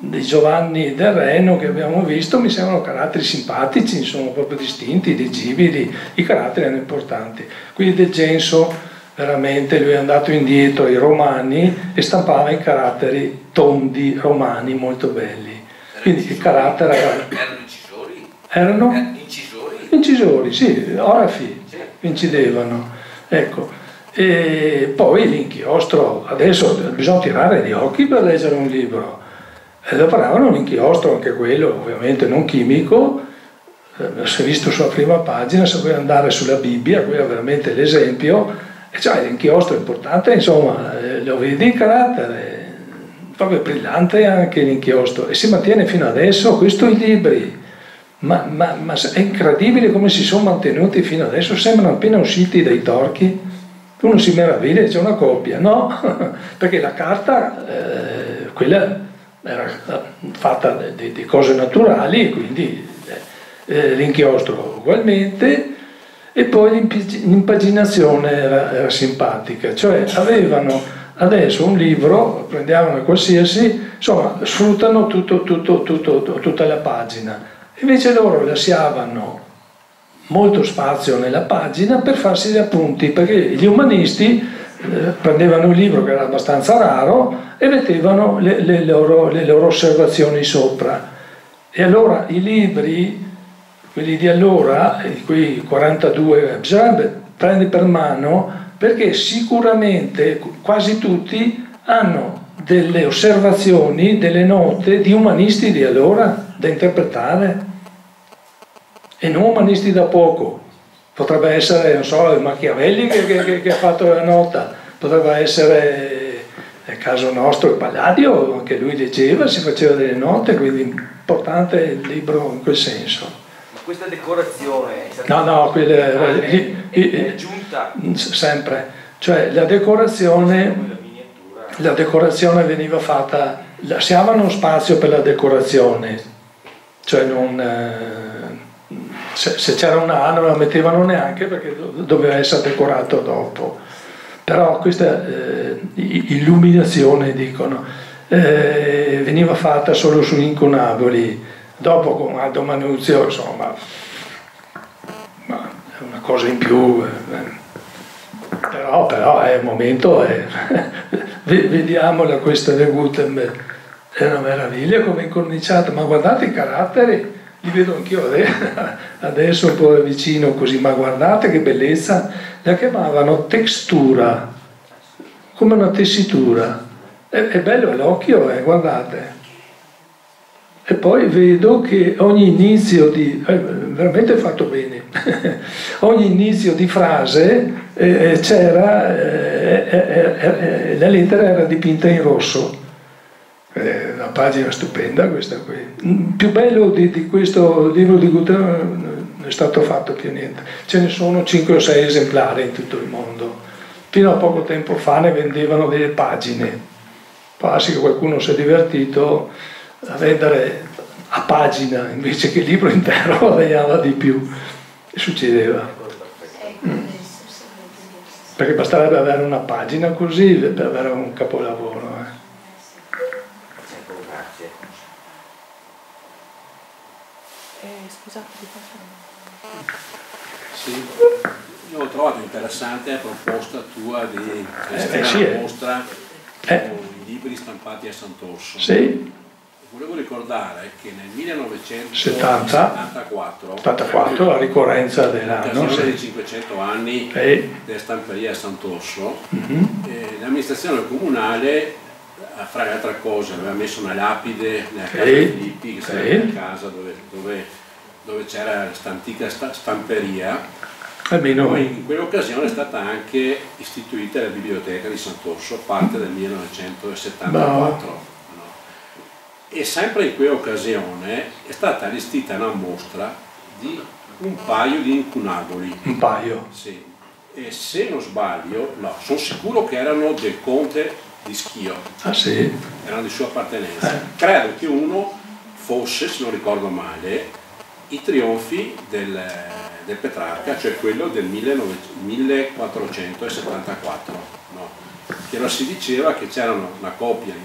di Giovanni del Reno che abbiamo visto mi sembrano caratteri simpatici, sono proprio distinti, leggibili, i caratteri erano importanti. Quindi del Genso veramente lui è andato indietro ai romani e stampava i caratteri tondi romani molto belli. Quindi il carattere era... Erano incisori? Erano? Incisori? Incisori, sì, orafi, incidevano. Ecco. E poi l'inchiostro, adesso bisogna tirare gli occhi per leggere un libro e lavoravano un inchiostro, anche quello ovviamente non chimico, eh, si è visto sulla prima pagina, se vuoi andare sulla Bibbia, quello è veramente l'esempio, e cioè l'inchiostro è importante, insomma, eh, lo vedi il carattere, proprio brillante anche l'inchiostro, e si mantiene fino adesso, questo i libri, ma, ma, ma, è incredibile come si sono mantenuti fino adesso, sembrano appena usciti dai torchi, uno si meraviglia, c'è una coppia, no? Perché la carta, eh, quella era fatta di, di cose naturali, quindi eh, l'inchiostro ugualmente, e poi l'impaginazione era, era simpatica, cioè avevano adesso un libro, prendevano qualsiasi, insomma sfruttano tutto, tutto, tutto, tutta la pagina, invece loro lasciavano molto spazio nella pagina per farsi gli appunti, perché gli umanisti eh, prendevano un libro che era abbastanza raro e mettevano le, le, loro, le loro osservazioni sopra. E allora i libri quelli di allora, quei 42, bisognerebbe prendere per mano perché sicuramente quasi tutti hanno delle osservazioni, delle note di umanisti di allora da interpretare e non umanisti da poco. Potrebbe essere, non so, Machiavelli che, che, che ha fatto la nota, potrebbe essere nel caso nostro il Palladio, anche lui leggeva, si faceva delle note, quindi importante il libro in quel senso. Questa decorazione è no no quella è, è aggiunta? Sempre. Cioè la decorazione la decorazione veniva fatta lasciavano spazio per la decorazione cioè non eh, se, se, c'era un anno non la mettevano neanche perché doveva essere decorato dopo. Però questa eh, illuminazione dicono eh, veniva fatta solo su incunaboli Dopo con Aldo Manuzio, insomma, ma è una cosa in più. Eh, però, però è un momento, è, vediamola questa di Gutenberg, è una meraviglia come incorniciata, ma guardate i caratteri, li vedo anch'io adesso un po' vicino così, ma guardate che bellezza, la chiamavano textura, come una tessitura. È, è bello l'occhio, eh, guardate. E poi vedo che ogni inizio di, eh, veramente fatto bene, ogni inizio di frase eh, eh c'era, eh, eh, la lettera era dipinta in rosso. È una pagina stupenda questa qui. Mm, più bello di, di questo libro di Gutenberg non è stato fatto più niente. Ce ne sono 5 o 6 esemplari in tutto il mondo. Fino a poco tempo fa ne vendevano delle pagine. Passi che qualcuno si è divertito a vendere a pagina invece che il libro intero guadagnava di più e succedeva perché basterebbe avere una pagina così per avere un capolavoro eh. Eh, scusate, sì, io ho trovato interessante la proposta tua di eh, sì, una mostra eh. con i libri stampati a Sant'Orso. Sì volevo ricordare che nel 1974 74, la ricorrenza dell'anno sì. dei 500 anni sì. della stamperia a Sant'Orso mm-hmm. eh, l'amministrazione comunale fra le altre cose aveva messo una lapide nella casa di Filippi che sarebbe la casa dove, dove, dove c'era questa antica stamperia Almeno in quell'occasione è stata anche istituita la biblioteca di Sant'Orso parte del 1974 no e sempre in quell'occasione è stata allestita una mostra di un paio di incunaboli. Un paio? Sì. E se non sbaglio, no, sono sicuro che erano del conte di Schio. Ah sì? Erano di sua appartenenza. Eh. Credo che uno fosse, se non ricordo male, i trionfi del, del Petrarca, cioè quello del 1474. No? Che lo si diceva che c'era una copia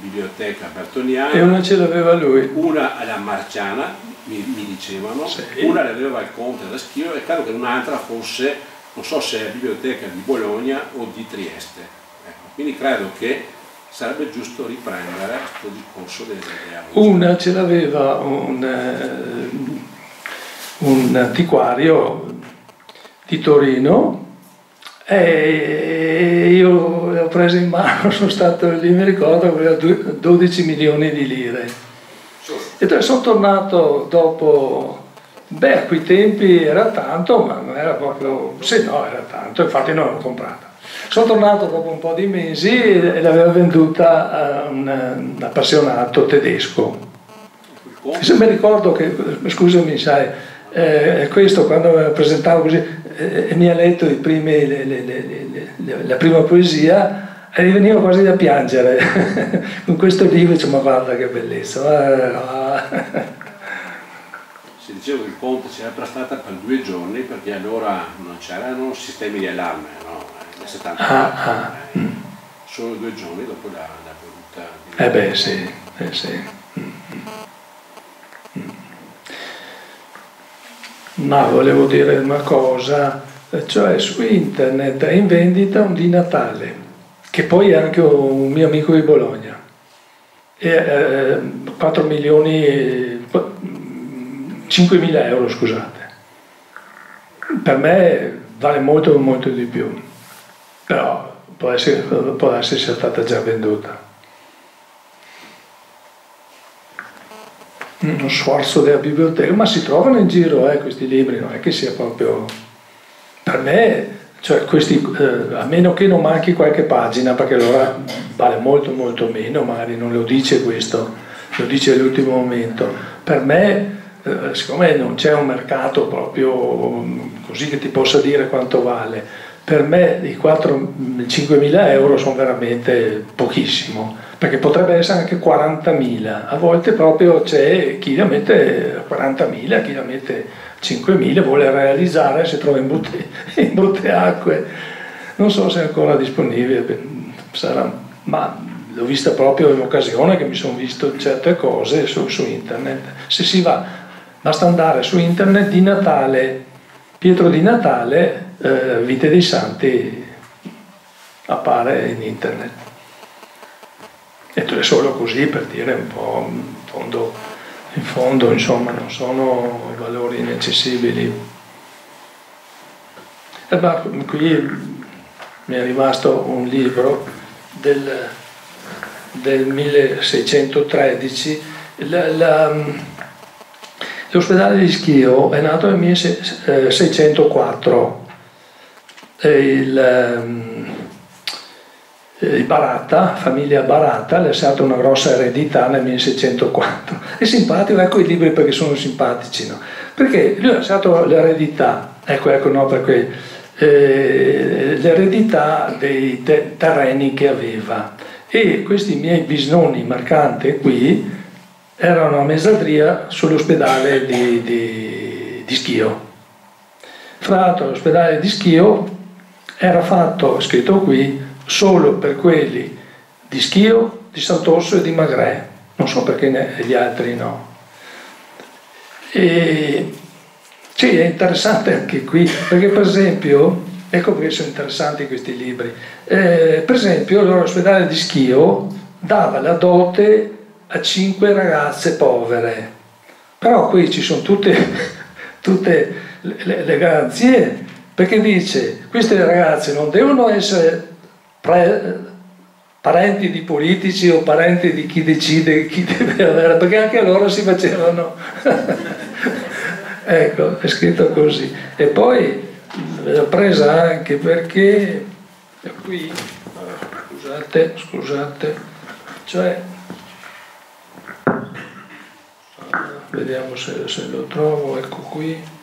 biblioteca bertoniana. E una ce l'aveva lui. Una alla Marciana, mi, mi dicevano, sì. una l'aveva il Conte da Schio e credo che un'altra fosse, non so se è la biblioteca di Bologna o di Trieste. Ecco, quindi credo che sarebbe giusto riprendere questo discorso delle idee. Una ce l'aveva un, eh, un antiquario di Torino e io l'ho preso in mano, sono stato lì, mi ricordo, aveva 12 milioni di lire. E poi sono tornato dopo, beh a quei tempi era tanto, ma non era proprio, sì no era tanto, infatti non l'ho comprata. Sono tornato dopo un po' di mesi e l'aveva venduta a un, un appassionato tedesco. Se mi ricordo che, scusami sai, eh, questo quando presentavo così, eh, mi ha letto primi, le, le, le, la prima poesia e veniva quasi da piangere con questo libro, dice, ma guarda che bellezza. si diceva che il ponte si era prestata per due giorni perché allora non c'erano sistemi di allarme, no? nel 74, ah, ah. Eh, solo due giorni dopo la, la caduta. Eh beh sì, eh sì. Ma volevo dire una cosa, cioè su internet è in vendita un di Natale, che poi è anche un mio amico di Bologna, e, eh, 4 milioni, 5 mila euro scusate. Per me vale molto molto di più, però può essere, può essere sia stata già venduta. Uno sforzo della biblioteca, ma si trovano in giro eh, questi libri, non è che sia proprio... Per me, cioè questi, eh, a meno che non manchi qualche pagina, perché allora vale molto molto meno, magari non lo dice questo, lo dice all'ultimo momento. Per me, eh, siccome non c'è un mercato proprio così che ti possa dire quanto vale, per me i 5 mila euro sono veramente pochissimo, perché potrebbe essere anche 40.000, a volte proprio c'è chi la mette 40.000, chi la mette 5.000, vuole realizzare, si trova in brutte, in brutte acque, non so se è ancora disponibile, sarà, ma l'ho vista proprio in occasione che mi sono visto certe cose su, su internet, se si va, basta andare su internet di Natale, Pietro di Natale, eh, Vite dei Santi appare in internet. E è solo così per dire un po' in fondo, in fondo insomma non sono valori inaccessibili. E ma qui mi è rimasto un libro del, del 1613, la, la, l'ospedale di Schio è nato nel 1604 il, ehm, il Baratta, famiglia Baratta, ha lasciato una grossa eredità nel 1604. È simpatico, ecco i libri perché sono simpatici, no? Perché lui ha lasciato l'eredità, ecco, ecco, no, perché eh, l'eredità dei te- terreni che aveva. E questi miei bisnonni marcanti qui erano a Mesadria sull'ospedale di, di, di Schio. Fra l'altro l'ospedale di Schio era fatto, scritto qui, solo per quelli di Schio, di Sant'Orso e di Magre, non so perché gli altri no. E sì, è interessante anche qui, perché per esempio, ecco perché sono interessanti questi libri, eh, per esempio l'ospedale di Schio dava la dote a cinque ragazze povere, però qui ci sono tutte, tutte le, le garanzie perché dice queste ragazze non devono essere pre, parenti di politici o parenti di chi decide chi deve avere, perché anche loro si facevano. ecco, è scritto così. E poi l'ho presa anche perché qui, scusate, scusate, cioè, vediamo se, se lo trovo, ecco qui.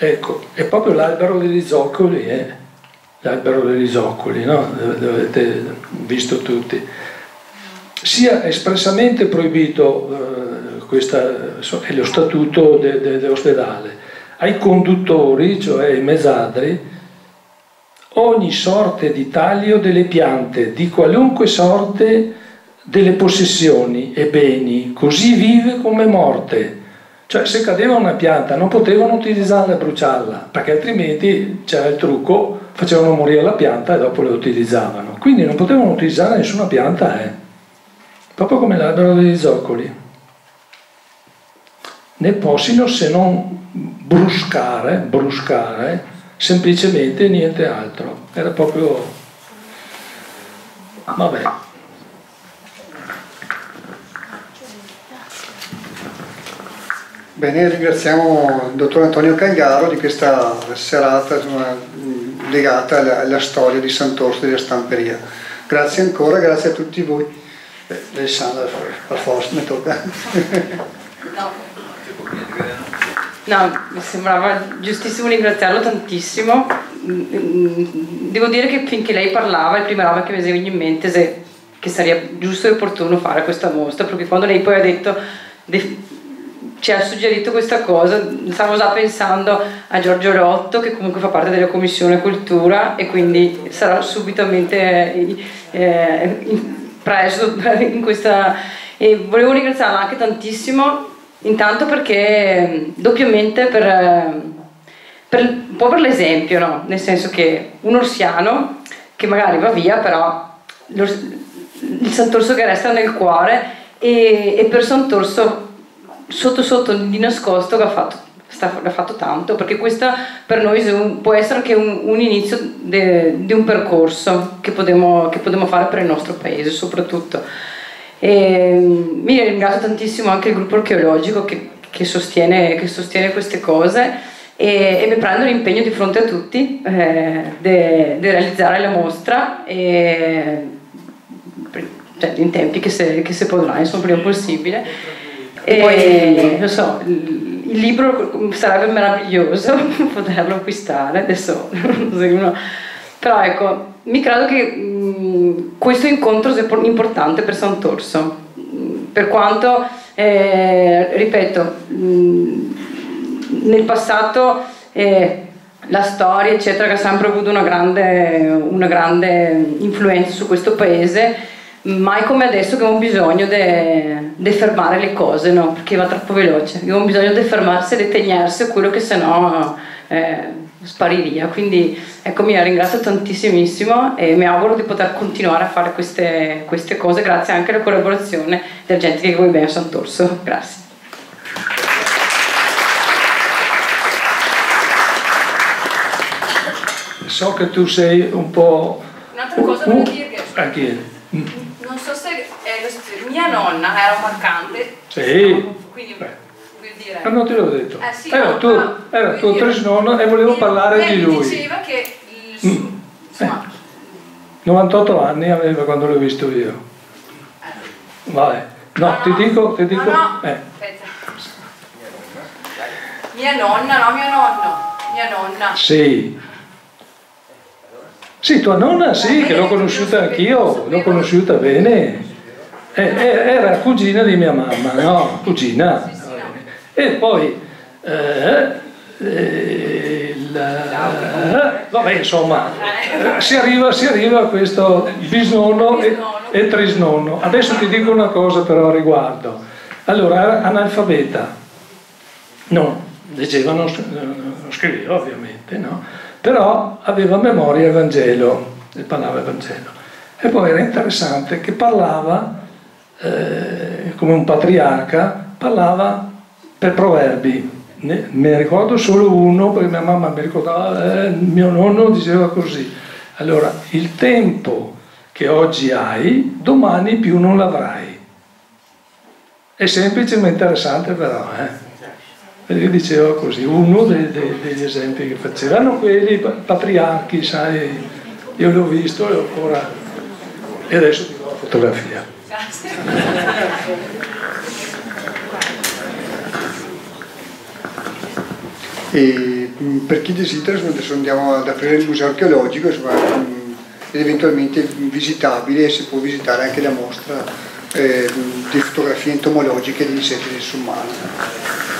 Ecco, è proprio l'albero degli zoccoli, eh? l'albero degli zoccoli, no? l'avete visto tutti. Sia espressamente proibito, eh, questa, è lo statuto de, de, dell'ospedale, ai conduttori, cioè ai mesadri, ogni sorte di taglio delle piante, di qualunque sorte delle possessioni e beni, così vive come morte, cioè se cadeva una pianta non potevano utilizzarla e bruciarla, perché altrimenti c'era il trucco, facevano morire la pianta e dopo la utilizzavano. Quindi non potevano utilizzare nessuna pianta, eh. proprio come l'albero degli zoccoli. Né possino se non bruscare, bruscare, semplicemente niente altro. Era proprio... Vabbè. Bene, ringraziamo il dottor Antonio Cagliaro di questa serata insomma, legata alla, alla, storia di Sant'Orso della Stamperia. Grazie ancora, grazie a tutti voi. Beh, Alessandra, per forza mi tocca. No, mi sembrava giustissimo ringraziarlo tantissimo. Devo dire che finché lei parlava, il prima roba che mi veniva in mente se che sarebbe giusto e opportuno fare questa mostra, perché quando lei poi ha detto ci ha suggerito questa cosa, stavo già pensando a Giorgio Rotto che comunque fa parte della Commissione Cultura e quindi sarà subitamente eh, preso in questa... E volevo ringraziarla anche tantissimo, intanto perché doppiamente per, per un po' per l'esempio, no? nel senso che un orsiano che magari va via però il Sant'Orso che resta nel cuore e, e per Sant'Orso sotto sotto di nascosto che ha fatto, sta, ha fatto tanto, perché questo per noi può essere anche un, un inizio di un percorso che potremo fare per il nostro paese soprattutto. E, mi ringrazio tantissimo anche il gruppo archeologico che, che, sostiene, che sostiene, queste cose e, e, mi prendo l'impegno di fronte a tutti eh, di realizzare la mostra e, cioè, in tempi che se, che se potrà, insomma, prima possibile. E poi, lo so, il libro sarebbe meraviglioso poterlo acquistare, adesso uno. Però ecco, mi credo che mh, questo incontro sia importante per Sant'Orso, per quanto, eh, ripeto, mh, nel passato eh, la storia, eccetera, che ha sempre avuto una grande, una grande influenza su questo paese, mai come adesso che ho bisogno di fermare le cose, no? perché va troppo veloce. Io ho bisogno di fermarsi e di tenersi quello che sennò eh, spariria. Quindi ecco, mi ringrazio tantissimissimo e mi auguro di poter continuare a fare queste, queste cose grazie anche alla collaborazione della gente che vuoi bene a Sant'Orso. Grazie. So che tu sei un po'... Un'altra cosa uh, voglio dire che... A chi? Non so se è mia nonna era un marcante. Sì. Quindi dire. Ma non te l'avevo detto. Eh, sì, era no, tu, no, era tuo trisnonno e volevo parlare di lui. Diceva che il, mm. insomma, eh. 98 anni aveva quando l'ho visto io. Eh. Vai. No, no, ti dico, ti dico. No, eh. Mia nonna, no, mio nonno. Mia nonna. Sì. Sì, tua nonna sì, che l'ho conosciuta anch'io, l'ho conosciuta bene. Eh, eh, era cugina di mia mamma, no? Cugina. E poi, eh, eh la, vabbè, insomma, si arriva, si arriva a questo bisnonno e, e trisnonno. Adesso ti dico una cosa però a riguardo. Allora, analfabeta. No, leggeva, non scriveva ovviamente, no? Però aveva memoria il Vangelo, e parlava il Vangelo. E poi era interessante che parlava, eh, come un patriarca, parlava per proverbi. Ne, me ne ricordo solo uno, perché mia mamma mi ricordava, eh, mio nonno diceva così. Allora, il tempo che oggi hai, domani più non l'avrai. È semplice ma interessante però, eh? Perché diceva così, uno dei, dei, degli esempi che faceva. Erano quelli patriarchi, sai, io l'ho visto e ancora... E adesso ti do la fotografia. E mm, per chi desidera, adesso andiamo ad aprire il museo archeologico, insomma, mm, ed eventualmente visitabile si può visitare anche la mostra eh, di fotografie entomologiche di insetti del summano.